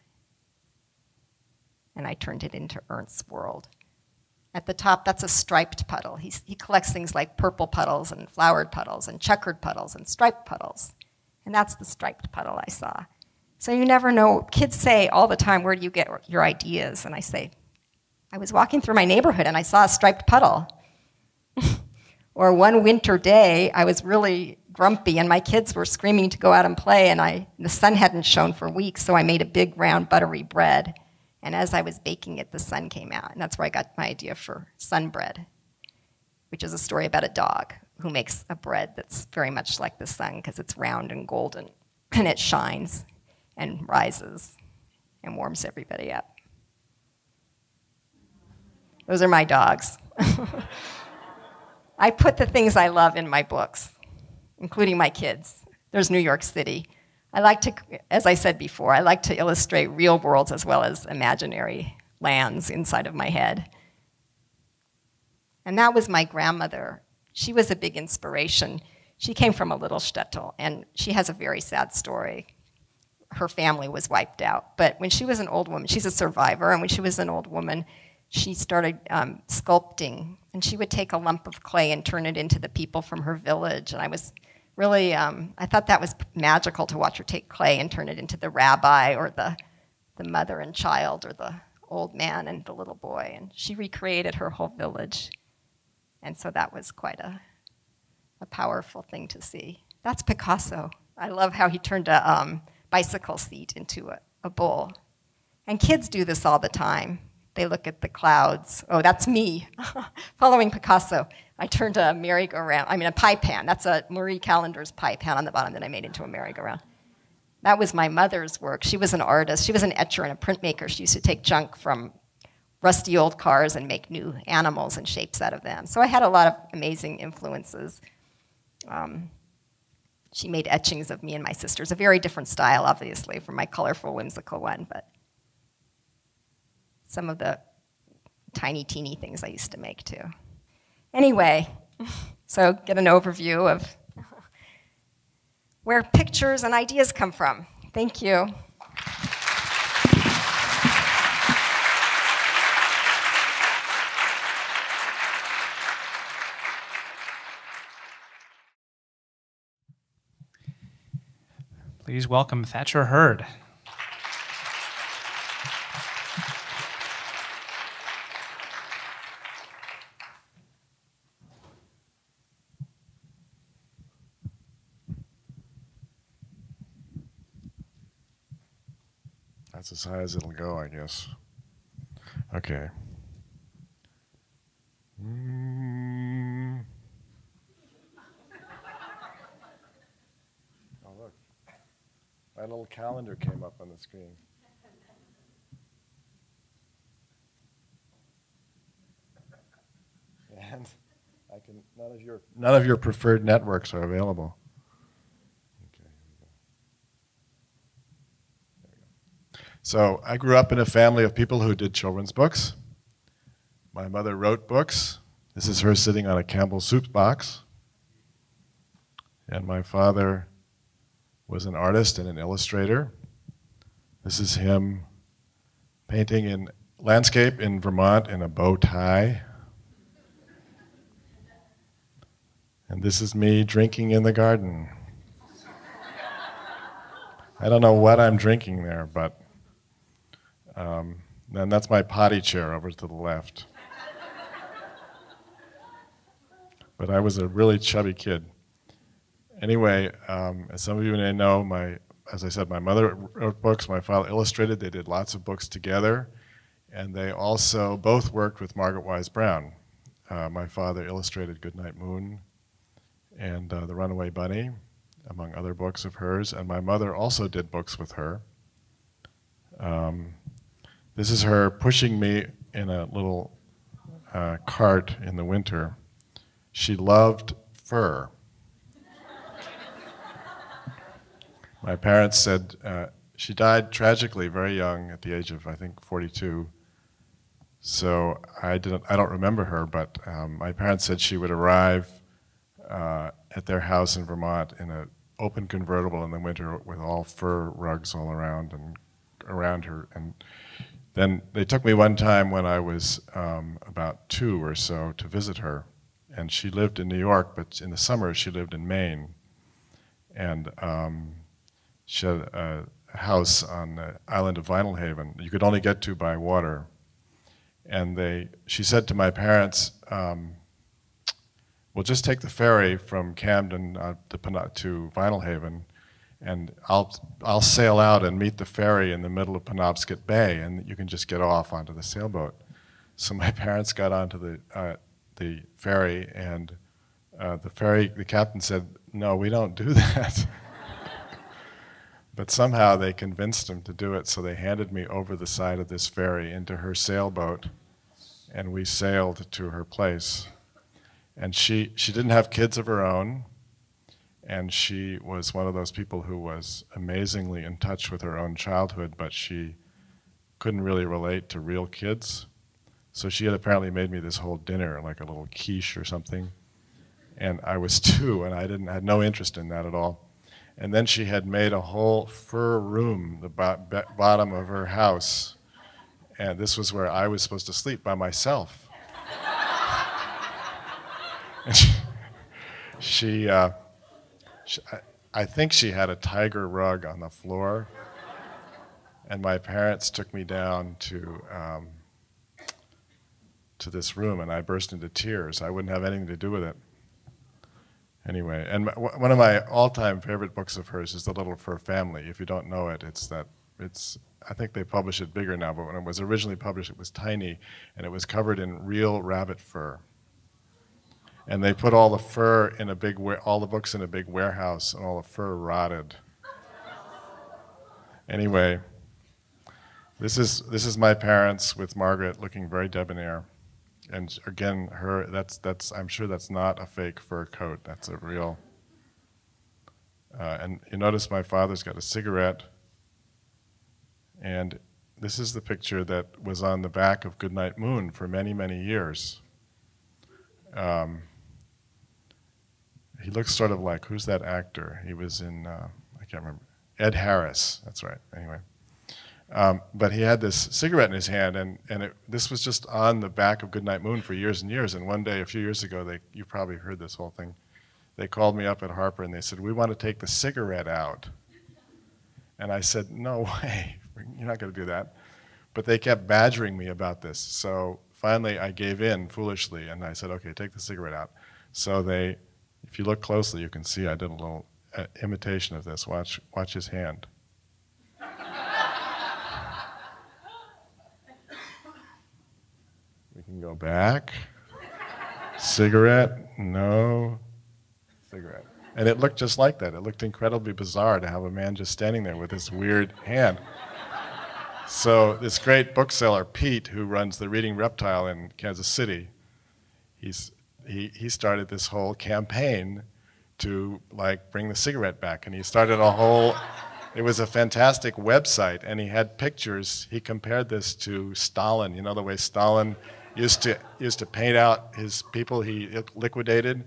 S5: And I turned it into Ernst's world. At the top, that's a striped puddle. He's, he collects things like purple puddles and flowered puddles and checkered puddles and striped puddles. And that's the striped puddle I saw. So you never know. Kids say all the time, Where do you get your ideas? And I say, I was walking through my neighborhood and I saw a striped puddle. or one winter day, I was really grumpy and my kids were screaming to go out and play, and I, the sun hadn't shone for weeks, so I made a big round buttery bread and as I was baking it, the sun came out. And that's where I got my idea for sun bread, which is a story about a dog who makes a bread that's very much like the sun because it's round and golden and it shines and rises and warms everybody up. Those are my dogs. I put the things I love in my books, including my kids. There's New York City. I like to, as I said before, I like to illustrate real worlds as well as imaginary lands inside of my head. And that was my grandmother. She was a big inspiration. She came from a little shtetl, and she has a very sad story. Her family was wiped out. But when she was an old woman, she's a survivor, and when she was an old woman, she started um, sculpting. And she would take a lump of clay and turn it into the people from her village. And I was really, um, I thought that was magical to watch her take clay and turn it into the rabbi or the, the mother and child or the old man and the little boy. And she recreated her whole village. And so that was quite a, a powerful thing to see. That's Picasso. I love how he turned a um, bicycle seat into a, a bowl. And kids do this all the time. They look at the clouds. Oh, that's me, following Picasso. I turned a merry-go-round, I mean a pie pan. That's a Marie Callender's pie pan on the bottom that I made into a merry-go-round. That was my mother's work. She was an artist. She was an etcher and a printmaker. She used to take junk from rusty old cars and make new animals and shapes out of them. So I had a lot of amazing influences. Um, she made etchings of me and my sisters, a very different style, obviously, from my colorful, whimsical one, but some of the tiny, teeny things I used to make too. Anyway, so get an overview of where pictures and ideas come from. Thank you.
S3: Please welcome Thatcher Hurd.
S6: That's as high as it'll go, I guess. Okay. Mm. Oh, look. My little calendar came up on the screen. And I can none of your none of your preferred networks are available. Okay, here we go. So I grew up in a family of people who did children's books. My mother wrote books. This is her sitting on a Campbell soup box. And my father was an artist and an illustrator. This is him painting in landscape in Vermont in a bow tie. And this is me drinking in the garden. I don't know what I'm drinking there, but um, and that's my potty chair over to the left. but I was a really chubby kid. Anyway, um, as some of you may know, my, as I said, my mother wrote books, my father illustrated. They did lots of books together, and they also both worked with Margaret Wise Brown. Uh, my father illustrated Goodnight Moon and uh, The Runaway Bunny, among other books of hers, and my mother also did books with her. Um, this is her pushing me in a little uh, cart in the winter. She loved fur. My parents said uh, she died tragically very young at the age of, I think, 42. So I, didn't, I don't remember her, but um, my parents said she would arrive uh, at their house in Vermont in an open convertible in the winter with all fur rugs all around and around her. And then they took me one time when I was um, about two or so to visit her. And she lived in New York, but in the summer she lived in Maine. And um, she had a house on the island of Vinalhaven you could only get to by water. And they, she said to my parents, um, we'll just take the ferry from Camden uh, to, to Vinalhaven, and I'll, I'll sail out and meet the ferry in the middle of Penobscot Bay, and you can just get off onto the sailboat. So my parents got onto the, uh, the ferry, and uh, the ferry, the captain said, no, we don't do that. but somehow they convinced him to do it, so they handed me over the side of this ferry into her sailboat, and we sailed to her place. And she, she didn't have kids of her own, and she was one of those people who was amazingly in touch with her own childhood, but she couldn't really relate to real kids. So she had apparently made me this whole dinner, like a little quiche or something. And I was two, and I didn't had no interest in that at all. And then she had made a whole fur room, the bo bottom of her house. And this was where I was supposed to sleep by myself. she, uh, she I, I think she had a tiger rug on the floor. And my parents took me down to, um, to this room, and I burst into tears. I wouldn't have anything to do with it. Anyway, and one of my all-time favorite books of hers is The Little Fur Family. If you don't know it, it's that it's I think they publish it bigger now, but when it was originally published, it was tiny, and it was covered in real rabbit fur. And they put all the fur in a big, all the books in a big warehouse, and all the fur rotted. Anyway, this is this is my parents with Margaret looking very debonair and again, her that's that's I'm sure that's not a fake fur coat. That's a real. Uh, and you notice my father's got a cigarette. And this is the picture that was on the back of Goodnight Moon for many many years. Um, he looks sort of like who's that actor? He was in uh, I can't remember Ed Harris, that's right, anyway. Um, but he had this cigarette in his hand, and, and it, this was just on the back of Goodnight Moon for years and years. And one day, a few years ago, they, you probably heard this whole thing. They called me up at Harper and they said, We want to take the cigarette out. And I said, No way, you're not going to do that. But they kept badgering me about this. So finally, I gave in foolishly and I said, Okay, take the cigarette out. So they, if you look closely, you can see I did a little uh, imitation of this. Watch, watch his hand. we can go back. Cigarette, no. Cigarette. And it looked just like that. It looked incredibly bizarre to have a man just standing there with this weird hand. So this great bookseller, Pete, who runs the Reading Reptile in Kansas City, he's, he, he started this whole campaign to like bring the cigarette back. And he started a whole, it was a fantastic website. And he had pictures. He compared this to Stalin. You know the way Stalin used to, used to paint out his people he liquidated?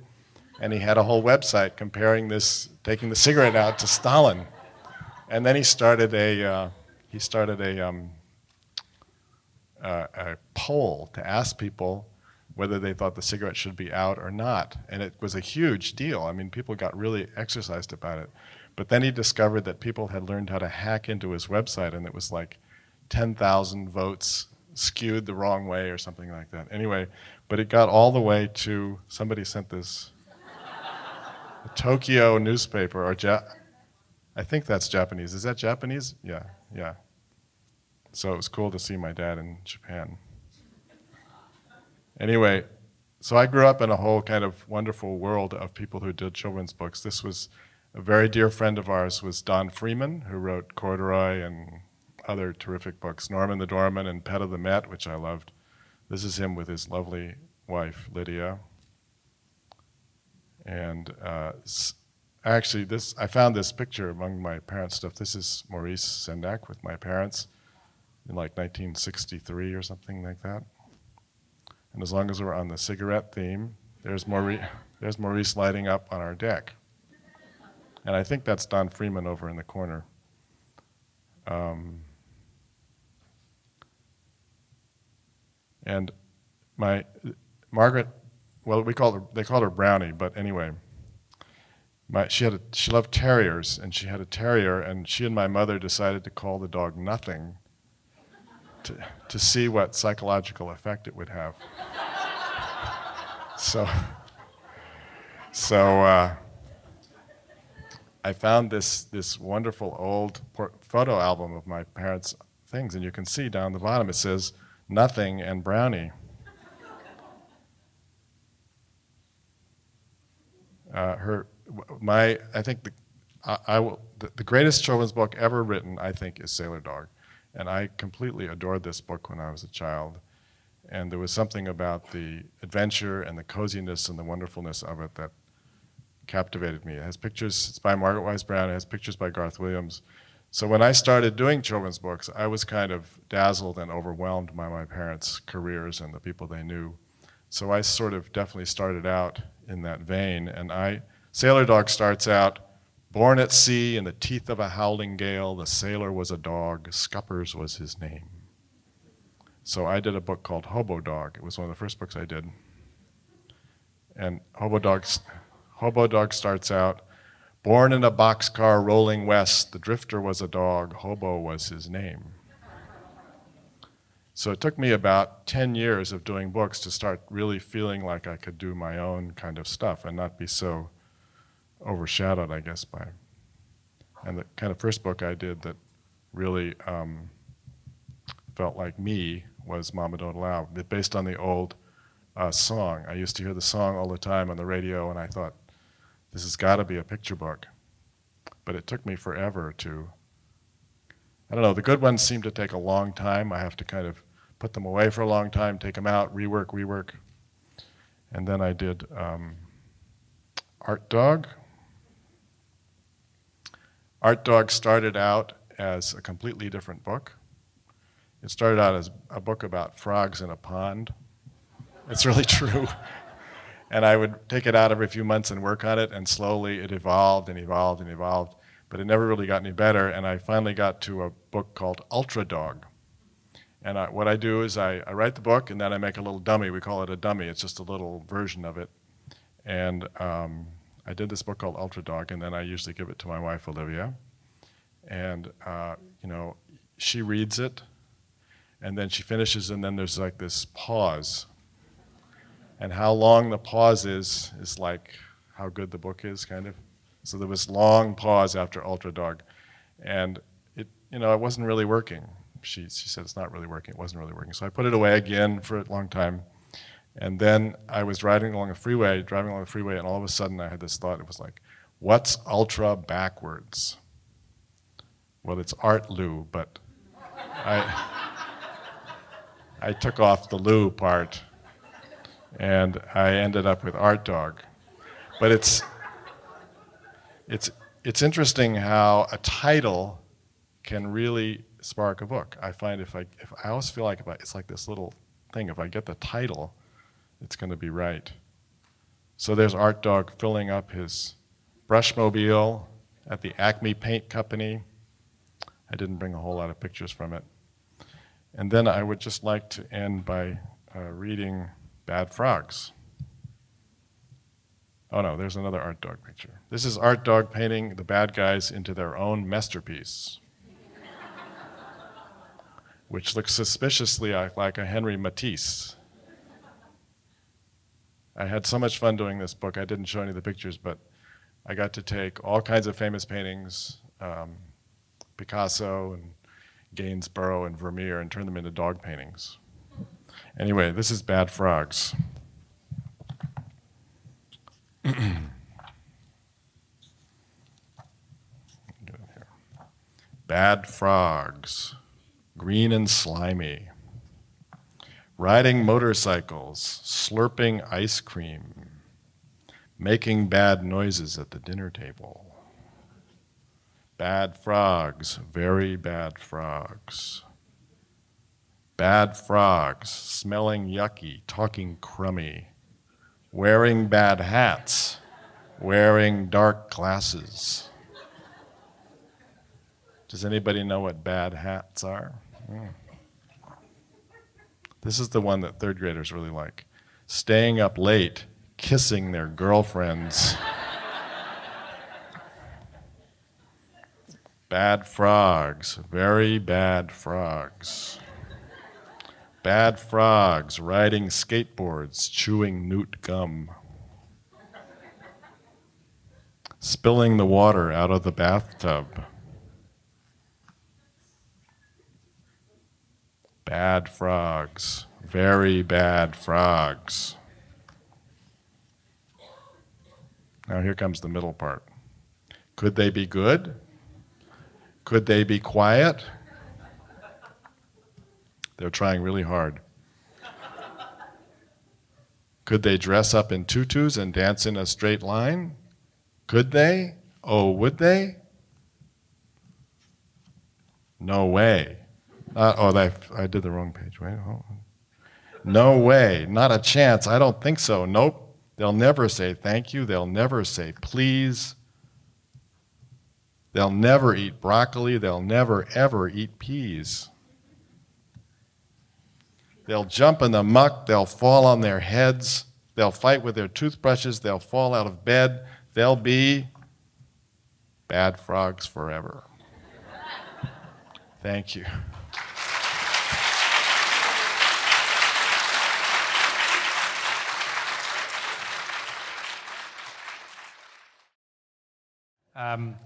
S6: And he had a whole website comparing this, taking the cigarette out to Stalin. And then he started a, uh, he started a, um, uh, a poll to ask people whether they thought the cigarette should be out or not. And it was a huge deal. I mean, people got really exercised about it. But then he discovered that people had learned how to hack into his website, and it was like 10,000 votes skewed the wrong way or something like that. Anyway, but it got all the way to somebody sent this Tokyo newspaper or ja- I think that's Japanese. Is that Japanese? Yeah, yeah. So it was cool to see my dad in Japan. Anyway, so I grew up in a whole kind of wonderful world of people who did children's books. This was a very dear friend of ours was Don Freeman, who wrote Corduroy and other terrific books, Norman the Doorman and Pet of the Met, which I loved. This is him with his lovely wife, Lydia. And uh, actually, this I found this picture among my parents' stuff. This is Maurice Sendak with my parents in like 1963 or something like that. And as long as we're on the cigarette theme, there's Maurice, there's Maurice lighting up on our deck. And I think that's Don Freeman over in the corner. Um, and my Margaret, well, we called her, they called her Brownie, but anyway, my, she had a, she loved terriers, and she had a terrier, and she and my mother decided to call the dog Nothing to, to see what psychological effect it would have. so, so uh, I found this, this wonderful old photo album of my parents' things, and you can see down the bottom it says nothing and brownie. Uh, her, my, I think the, I, I will, the, the greatest children's book ever written, I think, is Sailor Dog. And I completely adored this book when I was a child. And there was something about the adventure and the coziness and the wonderfulness of it that captivated me. It has pictures, it's by Margaret Wise Brown, it has pictures by Garth Williams. So when I started doing children's books, I was kind of dazzled and overwhelmed by my parents' careers and the people they knew. So I sort of definitely started out in that vein. And I, Sailor Dog starts out Born at sea in the teeth of a howling gale, the sailor was a dog, Scuppers was his name. So I did a book called Hobo Dog. It was one of the first books I did. And Hobo Dog, Hobo Dog starts out Born in a boxcar rolling west, the drifter was a dog, Hobo was his name. So it took me about 10 years of doing books to start really feeling like I could do my own kind of stuff and not be so overshadowed, I guess, by. And the kind of first book I did that really um, felt like me was Mama Don't Allow, based on the old uh, song. I used to hear the song all the time on the radio, and I thought, this has got to be a picture book. But it took me forever to. I don't know, the good ones seem to take a long time. I have to kind of put them away for a long time, take them out, rework, rework. And then I did um, Art Dog, Art Dog started out as a completely different book. It started out as a book about frogs in a pond. It's really true. and I would take it out every few months and work on it, and slowly it evolved and evolved and evolved. but it never really got any better. And I finally got to a book called Ultra Dog. And I, what I do is I, I, write the book and then I make a little dummy. We call it a dummy. It's just a little version of it. And um, I did this book called Ultra Dog, and then I usually give it to my wife Olivia. And uh, you know, she reads it, and then she finishes, and then there's like this pause. And how long the pause is is like how good the book is, kind of. So there was long pause after Ultra Dog, and it, you know, it wasn't really working. She, she said it's not really working. It wasn't really working. So I put it away again for a long time, and then I was riding along the freeway, driving along the freeway, and all of a sudden I had this thought. It was like, what's ultra backwards? Well, it's art Lou, but I, I took off the Lou part, and I ended up with art dog. But it's it's, it's interesting how a title can really spark a book. I find if I, if I always feel like if I, it's like this little thing, if I get the title, it's going to be right. So there's Art Dog filling up his brushmobile at the Acme Paint Company. I didn't bring a whole lot of pictures from it. And then I would just like to end by uh, reading Bad Frogs. Oh no, there's another art dog picture. This is art dog painting the bad guys into their own masterpiece, which looks suspiciously like a Henri Matisse. I had so much fun doing this book. I didn't show any of the pictures, but I got to take all kinds of famous paintings, um, Picasso and Gainsborough and Vermeer, and turn them into dog paintings. Anyway, this is Bad Frogs. Bad frogs, green and slimy, riding motorcycles, slurping ice cream, making bad noises at the dinner table. Bad frogs, very bad frogs. Bad frogs, smelling yucky, talking crummy wearing bad hats, wearing dark glasses. Does anybody know what bad hats are? Mm. This is the one that third graders really like. Staying up late, kissing their girlfriends. bad frogs, very bad frogs. Bad frogs riding skateboards, chewing newt gum. Spilling the water out of the bathtub. Bad frogs, very bad frogs. Now here comes the middle part. Could they be good? Could they be quiet? They're trying really hard. Could they dress up in tutus and dance in a straight line? Could they? Oh, would they? No way. Uh, oh, I, I did the wrong page. Wait. No way. Not a chance. I don't think so. Nope. They'll never say thank you. They'll never say please. They'll never eat broccoli. They'll never, ever eat peas. They'll jump in the muck, they'll fall on their heads, they'll fight with their toothbrushes, they'll fall out of bed, they'll be bad frogs forever. Thank you.
S3: Um,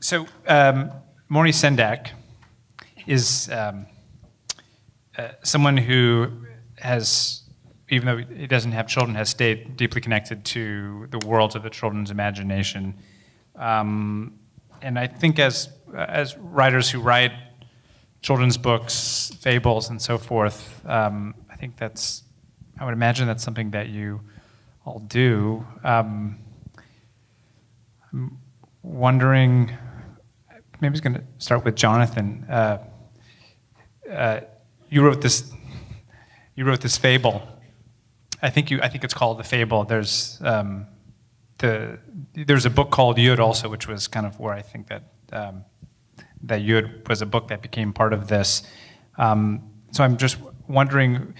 S3: so, um, Sendak is um, uh, someone who has, even though he doesn't have children, has stayed deeply connected to the worlds of the children's imagination. Um, and I think as as writers who write children's books, fables, and so forth, um, I think that's I would imagine that's something that you all do. Um, I'm wondering, maybe I was going to start with Jonathon. Uh, uh, you wrote this you wrote this fable. I think you I think it's called the fable. There's um, the there's a book called Yud also, which was kind of where I think that um, that Yud was a book that became part of this. Um, so I'm just wondering,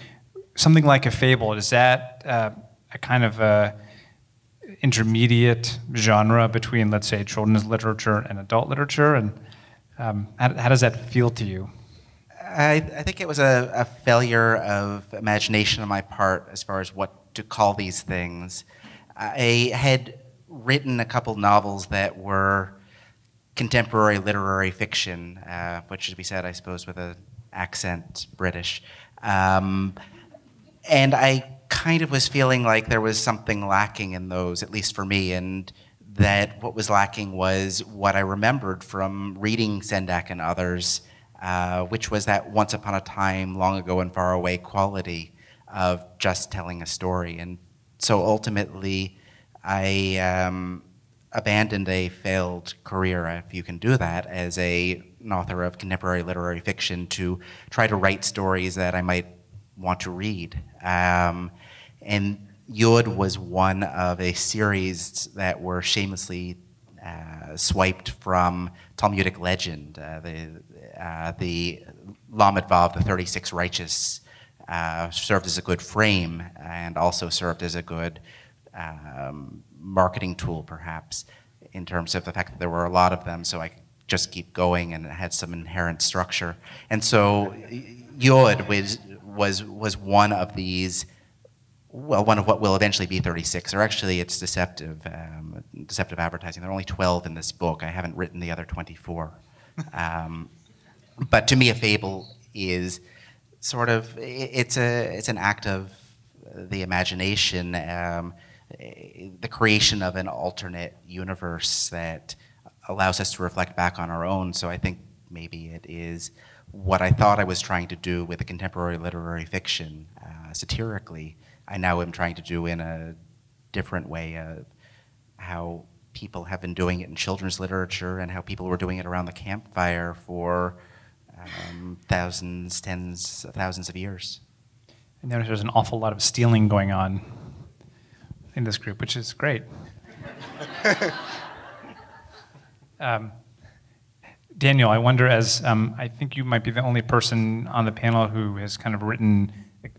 S3: something like a fable is that uh, a kind of a intermediate genre between, let's say, children's literature and adult literature, and um, how, how, does that feel to you?
S4: I, I think it was a, a, failure of imagination on my part as far as what to call these things. I had written a couple novels that were contemporary literary fiction, uh, which should be said, I suppose, with an accent British. Um, and I kind of was feeling like there was something lacking in those, at least for me, and that what was lacking was what I remembered from reading Sendak and others, uh, which was that once upon a time, long ago and far away quality of just telling a story. And so ultimately, I um, abandoned a failed career, if you can do that, as a, an author of contemporary literary fiction to try to write stories that I might want to read. Um, and Yod was one of a series that were shamelessly uh, swiped from Talmudic legend. Uh, the uh, the the 36 righteous, uh, served as a good frame and also served as a good um, marketing tool, perhaps, in terms of the fact that there were a lot of them. So I could just keep going and it had some inherent structure. And so Yod was was was one of these well, one of what will eventually be 36, or actually it's deceptive, um, deceptive advertising. There are only 12 in this book. I haven't written the other 24. Um, but to me, a fable is sort of, it's, a, it's an act of the imagination, um, the creation of an alternate universe that allows us to reflect back on our own. So I think maybe it is what I thought I was trying to do with the contemporary literary fiction, uh, satirically, I now am trying to do in a different way of how people have been doing it in children's literature and how people were doing it around the campfire for um, thousands, tens of thousands of years.
S3: I notice there's an awful lot of stealing going on in this group, which is great. um, Daniel, I wonder, as um, I think you might be the only person on the panel who has kind of written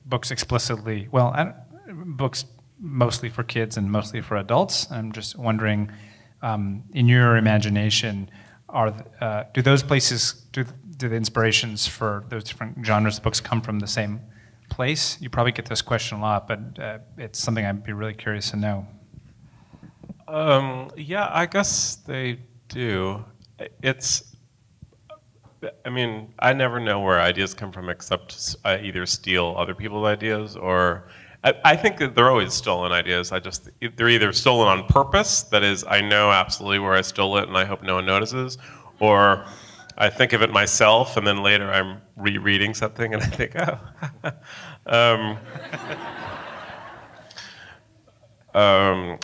S3: books explicitly. Well, books mostly for kids and mostly for adults. I'm just wondering, um, in your imagination, are uh, do those places do do the inspirations for those different genres of books come from the same place? You probably get this question a lot, but uh, it's something I'd be really curious to know.
S1: Um, yeah, I guess they do. It's I mean, I never know where ideas come from except I either steal other people's ideas or I, I think that they're always stolen ideas. I just they're either stolen on purpose, that is, I know absolutely where I stole it and I hope no one notices, or I think of it myself and then later I'm rereading something and I think, oh. um, um,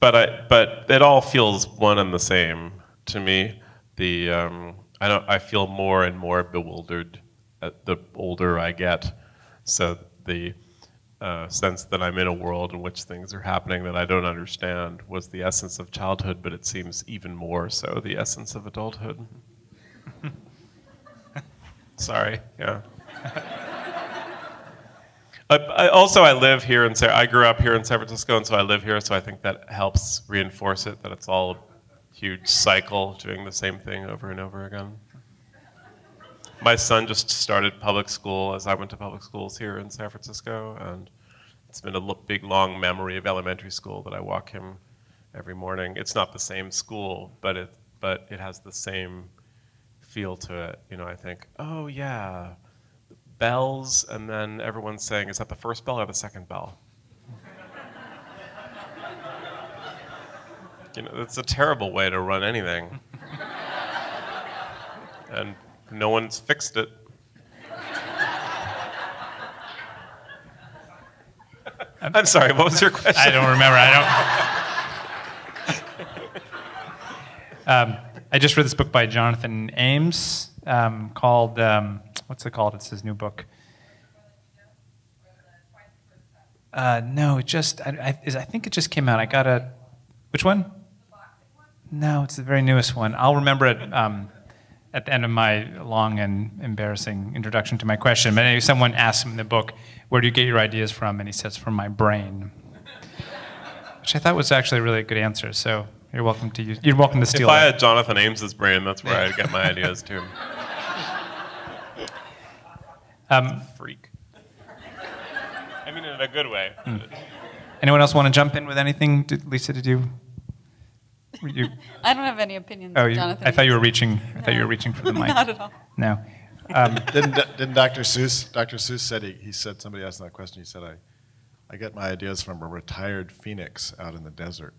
S1: but I, but it all feels one and the same to me. The um, I don't. I feel more and more bewildered the older I get. So the uh, sense that I'm in a world in which things are happening that I don't understand was the essence of childhood, but it seems even more so the essence of adulthood. Sorry. Yeah. I, I, also, I live here in. San. I grew up here in San Francisco, and so I live here. So I think that helps reinforce it that it's all huge cycle doing the same thing over and over again. My son just started public school as I went to public schools here in San Francisco, and it's been a big, long memory of elementary school that I walk him every morning. It's not the same school, but it, but it has the same feel to it. You know, I think, oh yeah, bells, and then everyone's saying, is that the first bell or the second bell? You know, it's a terrible way to run anything. and no one's fixed it. I'm sorry, what was your question?
S3: I don't remember. I don't. um, I just read this book by Jonathan Ames um, called, um, what's it called? It's his new book. Uh, no, it just, I, I, I think it just came out. I got a Which one? No, it's the very newest one. I'll remember it um, at the end of my long and embarrassing introduction to my question. But anyway, someone asked him in the book, "Where do you get your ideas from?" And he says, "From my brain," which I thought was actually a really good answer. So you're welcome to use. You're welcome to steal.
S1: If I
S3: that.
S1: had Jonathan Ames's brain, that's where I'd get my ideas too.
S3: Um,
S1: Freak. I mean, in a good way.
S3: anyone else want to jump in with anything, Did, Lisa? Did you? Were you
S7: I don't have any opinions,
S3: oh, you,
S7: Jonathon.
S3: I thought you were reaching. I thought you were reaching for the mic.
S7: Not at all.
S3: No. Um,
S6: didn't, didn't Dr. Seuss? Dr. Seuss said he, he said somebody asked him that question. He said, "I, I get my ideas from a retired phoenix out in the desert."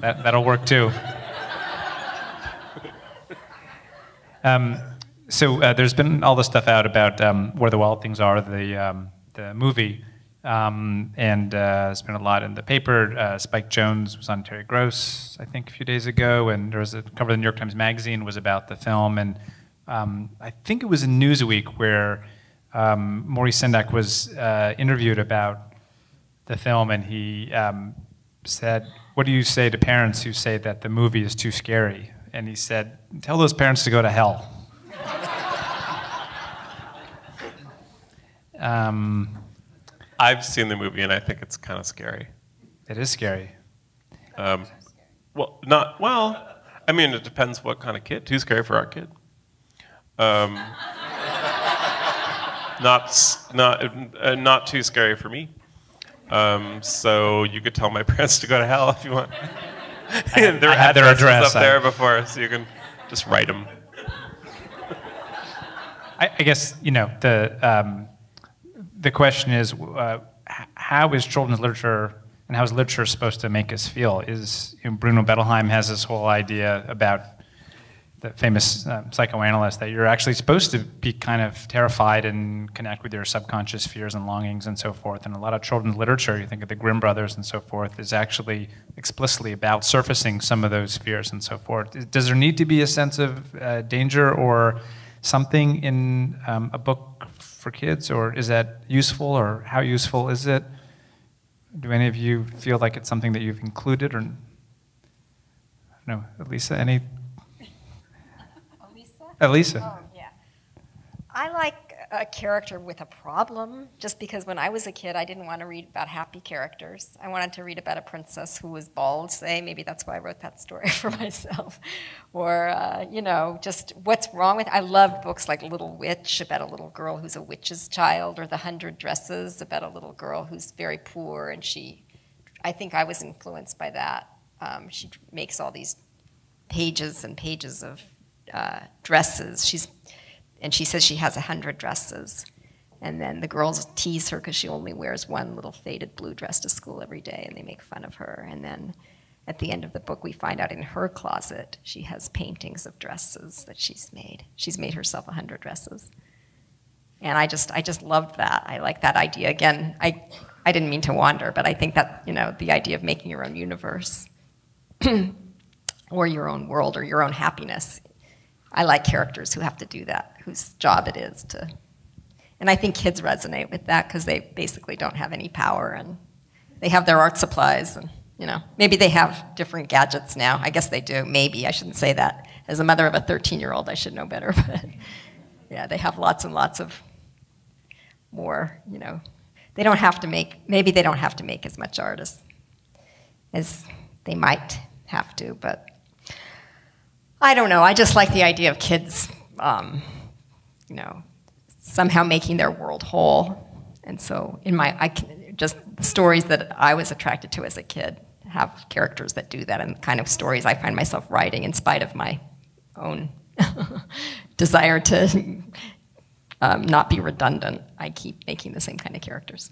S3: That, that'll work too. Um, so uh, there's been all this stuff out about um, where the wild things are, the um, the movie, um, and uh, there's been a lot in the paper. Uh, Spike Jonze was on Terry Gross, I think, a few days ago, and there was a cover of the New York Times Magazine was about the film, and um, I think it was in Newsweek where um, Maurice Sendak was uh, interviewed about the film, and he um, said, "What do you say to parents who say that the movie is too scary?" And he said, "Tell those parents to go to hell."
S1: I've seen the movie and I think it's kind of scary.
S3: it is scary.
S1: Um, well, not well. I mean, it depends what kind of kid. Too scary for our kid. Um, not not uh, not too scary for me. Um, so you could tell my parents to go to hell if you want. their
S3: I had their
S1: address up there before, so you can just write them.
S3: I, I guess you know the um, the question is uh, how is children's literature and how is literature supposed to make us feel? Is you know, Bruno Bettelheim has this whole idea about the famous uh, psychoanalyst that you're actually supposed to be kind of terrified and connect with your subconscious fears and longings and so forth. And a lot of children's literature, you think of the Grimm brothers and so forth, is actually explicitly about surfacing some of those fears and so forth. Does there need to be a sense of uh, danger or something in um, a book for kids, or is that useful, or how useful is it? Do any of you feel like it's something that you've included, or no? Elisa, any?
S5: Elisa?
S3: Elisa.
S5: Oh, yeah. I like a character with a problem, just because when I was a kid, I didn't want to read about happy characters. I wanted to read about a princess who was bald, say. Maybe that's why I wrote that story for myself. Or, uh, you know, just what's wrong with. I loved books like Little Witch, about a little girl who's a witch's child, or The Hundred Dresses, about a little girl who's very poor, and she. I think I was influenced by that. Um, she makes all these pages and pages of uh, dresses. She's, and she says she has a hundred dresses. And then the girls tease her because she only wears one little faded blue dress to school every day, and they make fun of her. And then at the end of the book, we find out in her closet she has paintings of dresses that she's made. She's made herself a hundred dresses. And I just, I just loved that. I like that idea. Again, I, I didn't mean to wander, but I think that, you know, the idea of making your own universe or your own world or your own happiness. I like characters who have to do that, whose job it is to. And I think kids resonate with that because they basically don't have any power and they have their art supplies and, you know, maybe they have different gadgets now. I guess they do. Maybe. I shouldn't say that. As a mother of a 13 year old, I should know better. But yeah, they have lots and lots of more, you know. They don't have to make, maybe they don't have to make as much art as, as they might have to, but I don't know. I just like the idea of kids, um, you know, somehow making their world whole. And so, in my, I can, just the stories that I was attracted to as a kid have characters that do that, and the kind of stories I find myself writing in spite of my own desire to um, not be redundant. I keep making the same kind of characters.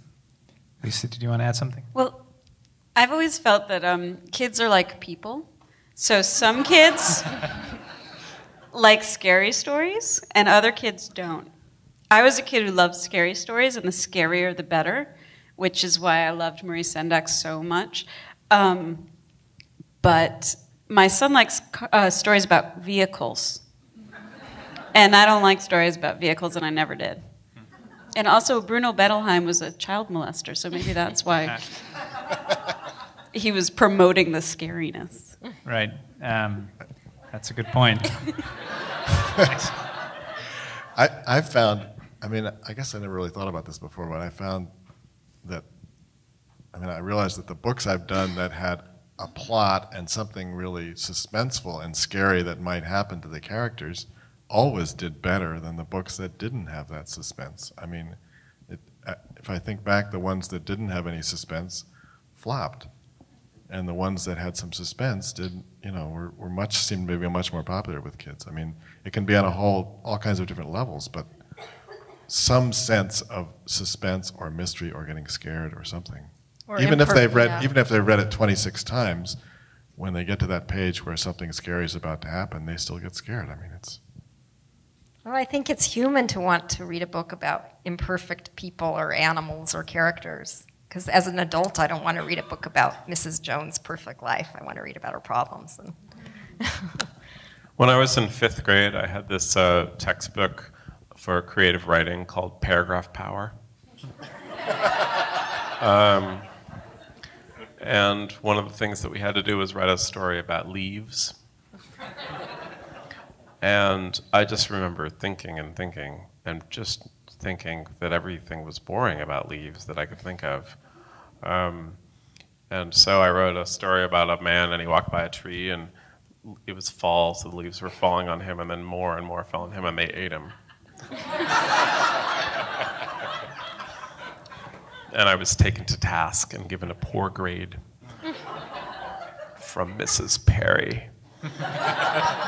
S3: Lisa, did you want to add something?
S7: Well, I've always felt that um, kids are like people. So some kids like scary stories, and other kids don't. I was a kid who loved scary stories, and the scarier the better, which is why I loved Maurice Sendak so much. Um, but my son likes uh, stories about vehicles, and I don't like stories about vehicles, and I never did. And also, Bruno Bettelheim was a child molester, so maybe that's why. he was promoting the scariness.
S3: Right. Um, that's a good point.
S6: I, I found, I mean, I guess I never really thought about this before, but I found that, I mean, I realized that the books I've done that had a plot and something really suspenseful and scary that might happen to the characters always did better than the books that didn't have that suspense. I mean, it, if I think back, the ones that didn't have any suspense flopped. And the ones that had some suspense did, you know, were, were much, seemed to be much more popular with kids. I mean, it can be on a whole, all kinds of different levels, but some sense of suspense or mystery or getting scared or something.
S5: Or
S6: even if they've read,
S5: yeah.
S6: even if they've read it 26 times, when they get to that page where something scary is about to happen, they still get scared. I mean, it's
S5: Well, I think it's human to want to read a book about imperfect people or animals or characters. Because as an adult, I don't want to read a book about Mrs. Jones' perfect life. I want to read about her problems. And
S1: When I was in fifth grade, I had this uh, textbook for creative writing called Paragraph Power. um, and one of the things that we had to do was write a story about leaves. And I just remember thinking and thinking and just thinking that everything was boring about leaves that I could think of. Um, and so I wrote a story about a man and he walked by a tree and it was fall, so the leaves were falling on him, and then more and more fell on him, and they ate him. and I was taken to task and given a poor grade from Mrs. Perry.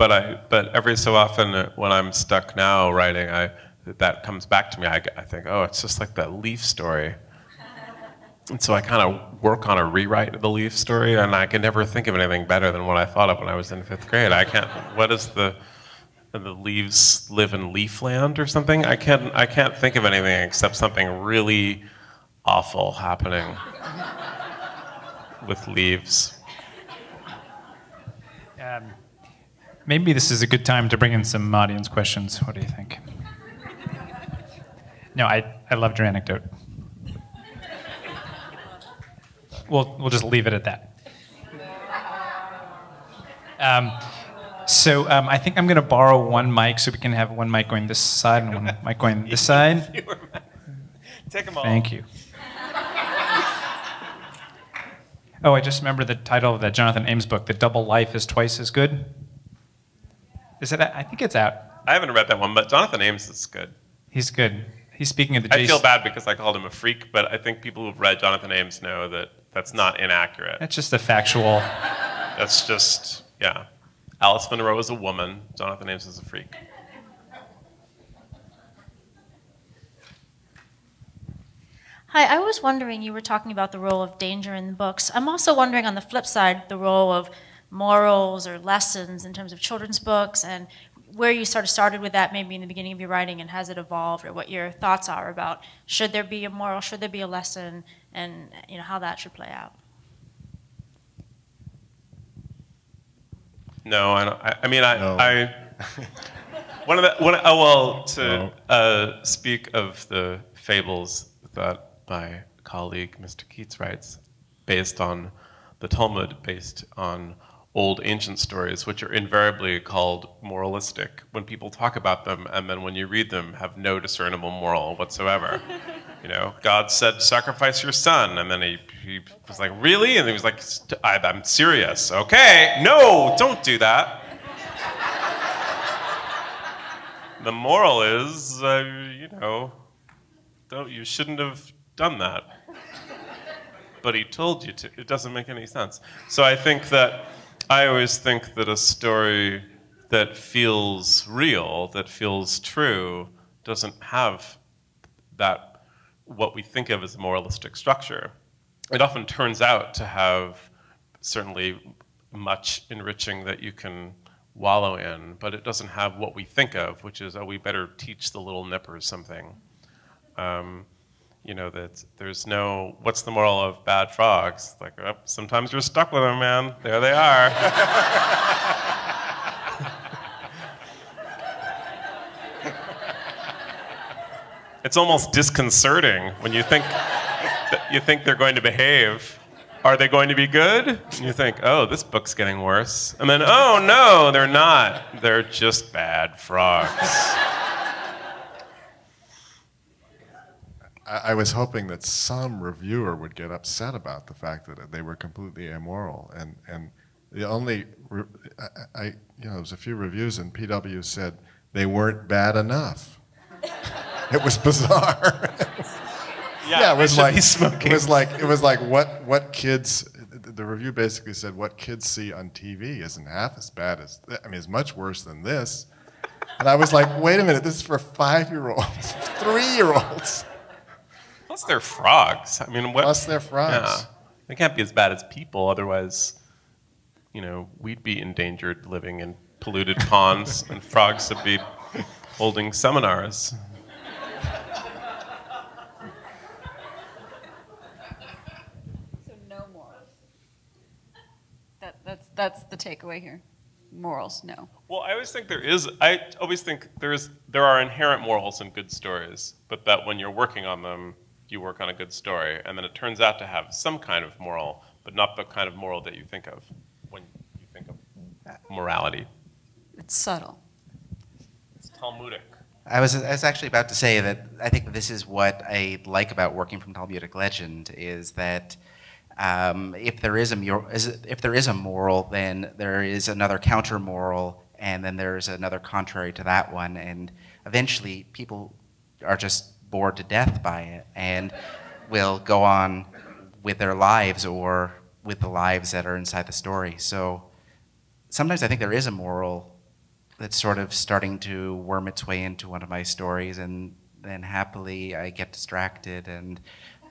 S1: but I, but every so often uh, when I'm stuck now writing, I that comes back to me. I, I think, oh, it's just like that leaf story. And so I kind of work on a rewrite of the Leaf story, and I can never think of anything better than what I thought of when I was in fifth grade. I can't. What is the the leaves live in leafland or something? I can't. I can't think of anything except something really awful happening with leaves.
S3: Um, maybe this is a good time to bring in some audience questions. What do you think? No, I, I loved your anecdote. We'll, we'll just leave it at that. Um, so um, I think I'm going to borrow one mic so we can have one mic going this side and one mic going this side.
S1: Take them all.
S3: Thank you. Oh, I just remember the title of that Jonathan Ames book, The Double Life is Twice as Good. Is it? I think it's out.
S1: I haven't read that one, but Jonathan Ames is good.
S3: He's good. He's speaking of the
S1: I feel bad because I called him a freak, but I think people who've read Jonathan Ames know that that's not inaccurate.
S3: That's just a factual.
S1: That's just, yeah. Alice Munro is a woman, Jonathan Ames is a freak.
S8: Hi, I was wondering, you were talking about the role of danger in the books. I'm also wondering on the flip side, the role of morals or lessons in terms of children's books and where you sort of started with that maybe in the beginning of your writing and has it evolved or what your thoughts are about should there be a moral, should there be a lesson and you know how that should play out.
S1: No, I don't. I, I mean, I,
S6: No.
S1: I one of the one. Oh well, to
S6: No.
S1: uh, speak of the fables that my colleague Mr. Keats writes, based on the Talmud, based on old ancient stories, which are invariably called moralistic when people talk about them, and then when you read them, have no discernible moral whatsoever. you know, God said, "Sacrifice your son," and then he, he was like, "Really?" And he was like, I, "I'm serious." Okay, no, don't do that. the moral is, uh, you know, don't you shouldn't have done that. But he told you to. It doesn't make any sense. So I think that I always think that a story that feels real, that feels true, doesn't have that what we think of as a moralistic structure. It often turns out to have certainly much enriching that you can wallow in, but it doesn't have what we think of, which is, oh, we better teach the little nippers something. Um, you know, that there's no, what's the moral of bad frogs? Like, oh, sometimes you're stuck with them, man. There they are. it's almost disconcerting when you think that, you think they're going to behave. Are they going to be good? And you think, oh, this book's getting worse. And then, oh, no, they're not. They're just bad frogs.
S6: I, I was hoping that some reviewer would get upset about the fact that they were completely immoral. And, and the only, re- I, I, you know, there was a few reviews and PW said they weren't bad enough. it was bizarre. yeah, it was like
S1: smoking.
S6: it was like it was like what what kids. The review basically said what kids see on TV isn't half as bad as I mean, it's much worse than this. And I was like, wait a minute, this is for five-year-olds, three-year-olds.
S1: Plus, they're frogs. I mean, what?
S6: Plus they're frogs.
S1: Yeah. They can't be as bad as people, otherwise, you know, we'd be endangered living in polluted ponds, and frogs would be holding seminars.
S7: So no morals. That, that's, that's the takeaway here. Morals, no.
S1: Well, I always think there is. I always think there's there are inherent morals in good stories, but that when you're working on them, you work on a good story, and then it turns out to have some kind of moral, but not the kind of moral that you think of when you think of morality.
S7: It's subtle.
S1: It's Talmudic.
S4: I was, I was actually about to say that I think this is what I like about working from Talmudic legend is that um, if there is a mur- if there is a moral, then there is another counter moral, and then there's another contrary to that one, and eventually people are just bored to death by it and will go on with their lives or with the lives that are inside the story. So sometimes I think there is a moral that's sort of starting to worm its way into one of my stories, and then happily I get distracted and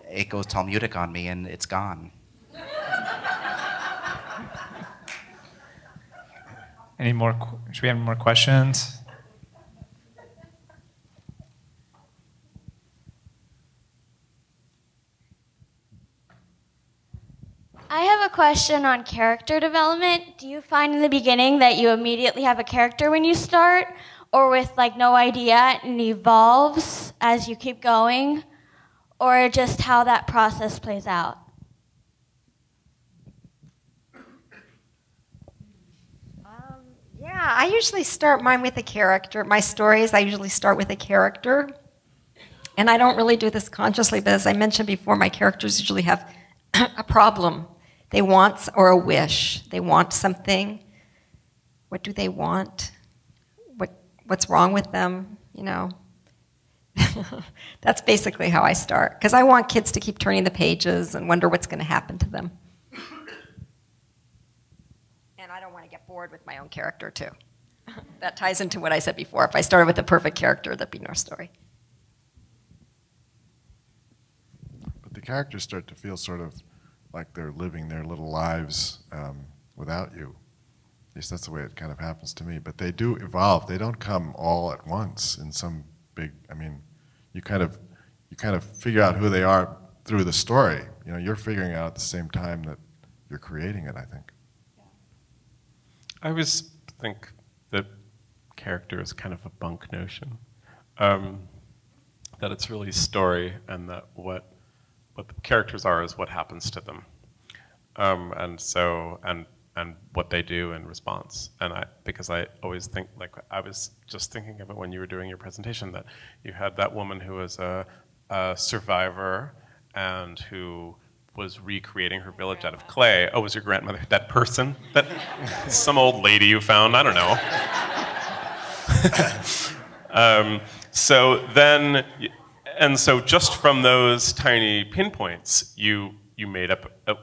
S4: it goes Talmudic on me and it's gone.
S3: Any more? Should we have more questions?
S9: I have a question on character development. Do you find in the beginning that you immediately have a character when you start, or with like no idea and evolves as you keep going, or just how that process plays out?
S5: Um, yeah, I usually start mine with a character. My stories, I usually start with a character. And I don't really do this consciously, but as I mentioned before, my characters usually have a problem. They want or a wish. They want something. What do they want? What, what's wrong with them? You know? That's basically how I start. Because I want kids to keep turning the pages and wonder what's going to happen to them. And I don't want to get bored with my own character, too. that ties into what I said before. If I started with a perfect character, that'd be no story.
S6: But the characters start to feel sort of like they're living their little lives um, without you. At least that's the way it kind of happens to me. But they do evolve. They don't come all at once in some big. I mean, you kind of you kind of figure out who they are through the story. You know, you're figuring out at the same time that you're creating it. I think.
S1: I always think that character is kind of a bunk notion. Um, that it's really story, and that what what the characters are is what happens to them, um, and so and and what they do in response. And I because I always think like I was just thinking of it when you were doing your presentation that you had that woman who was a, a survivor and who was recreating her village out of clay. Oh, was your grandmother that person? That some old lady you found? I don't know. um, so then, and so just from those tiny pinpoints, you you made up. A,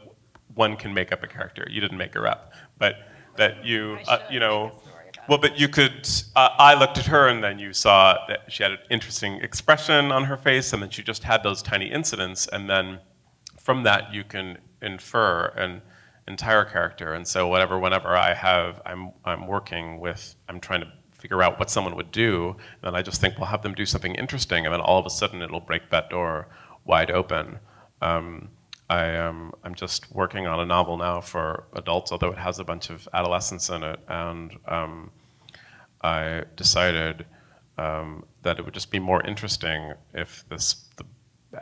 S1: one can make up a character. You didn't make her up, but that you uh, you know. Well, but you could. Uh, I looked at her, and then you saw that she had an interesting expression on her face, and then she just had those tiny incidents, and then from that you can infer an entire character. And so whatever, whenever I have, I'm, I'm working with, I'm trying to figure out what someone would do, and then I just think we'll have them do something interesting, and then all of a sudden it'll break that door wide open. Um, I am, I'm just working on a novel now for adults, although it has a bunch of adolescents in it, and um, I decided um, that it would just be more interesting if this the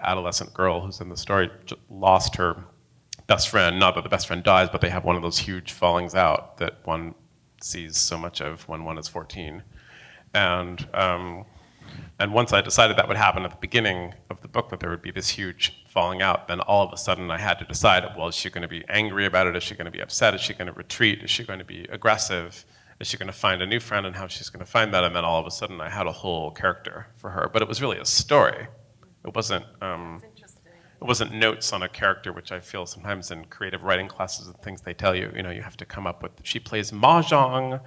S1: adolescent girl who's in the story lost her best friend. Not that the best friend dies, but they have one of those huge fallings out that one sees so much of when one is 14. And, um, and once I decided that would happen at the beginning of the book, that there would be this huge falling out, then all of a sudden I had to decide, well, is she going to be angry about it? Is she going to be upset? Is she going to retreat? Is she going to be aggressive? Is she going to find a new friend and how she's going to find that? And then all of a sudden I had a whole character for her. But it was really a story. It wasn't, um, it wasn't notes on a character, which I feel sometimes in creative writing classes and things they tell you, you know, you have to come up with, she plays mahjong,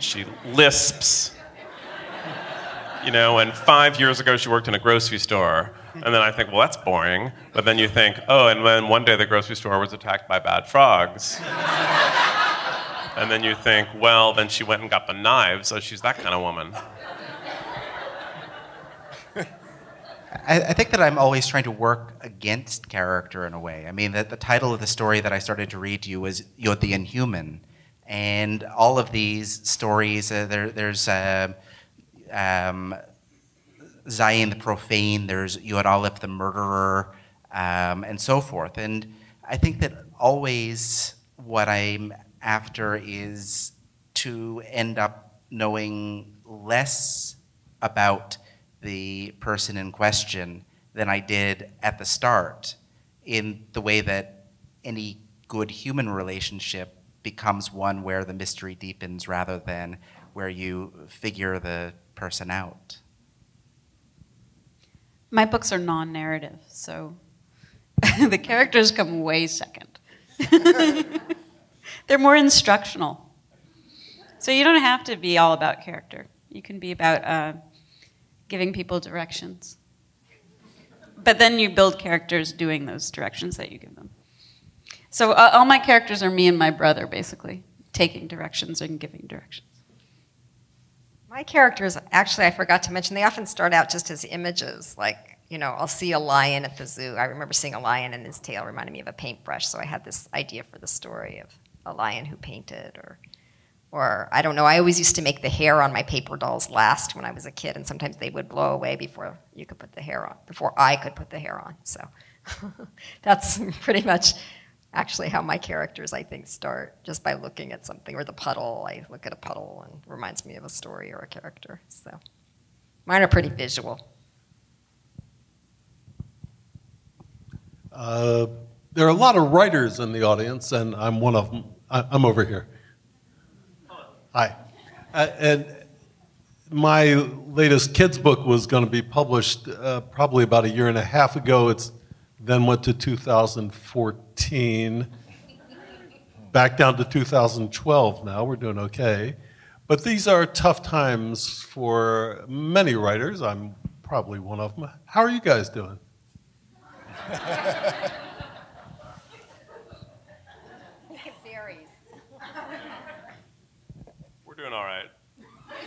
S1: she lisps, you know, and five years ago she worked in a grocery store. And then I think, well, that's boring. But then you think, oh, and then one day the grocery store was attacked by bad frogs. and then you think, well, then she went and got the knives, so she's that kind of woman.
S4: I, I, think that I'm always trying to work against character in a way. I mean, the, the title of the story that I started to read to you was "You're The Inhuman. And all of these stories, uh, there, there's uh, um, Zion the Profane, there's Yod the Murderer, um, and so forth. And I think that always what I'm after is to end up knowing less about the person in question than I did at the start, in the way that any good human relationship becomes one where the mystery deepens rather than where you figure the person out.
S7: My books are non narrative, so the characters come way second. They're more instructional. So you don't have to be all about character. You can be about uh, giving people directions. But then you build characters doing those directions that you give them. So uh, all my characters are me and my brother, basically, taking directions and giving directions.
S5: My characters, actually, I forgot to mention, they often start out just as images. Like, you know, I'll see a lion at the zoo. I remember seeing a lion and his tail reminded me of a paintbrush. So I had this idea for the story of a lion who painted or or I don't know. I always used to make the hair on my paper dolls last when I was a kid, and sometimes they would blow away before you could put the hair on, before I could put the hair on. So that's pretty much actually how my characters, I think, start just by looking at something or the puddle. I look at a puddle and reminds me of a story or a character. So mine are pretty visual.
S10: Uh, there are a lot of writers in the audience, and I'm one of them. I'm over here. Hi. Uh, and my latest kids book was going to be published uh, probably about a year and a half ago. It's then went to 2014, back down to 2012 now. We're doing okay. But these are tough times for many writers. I'm probably one of them. How are you guys doing?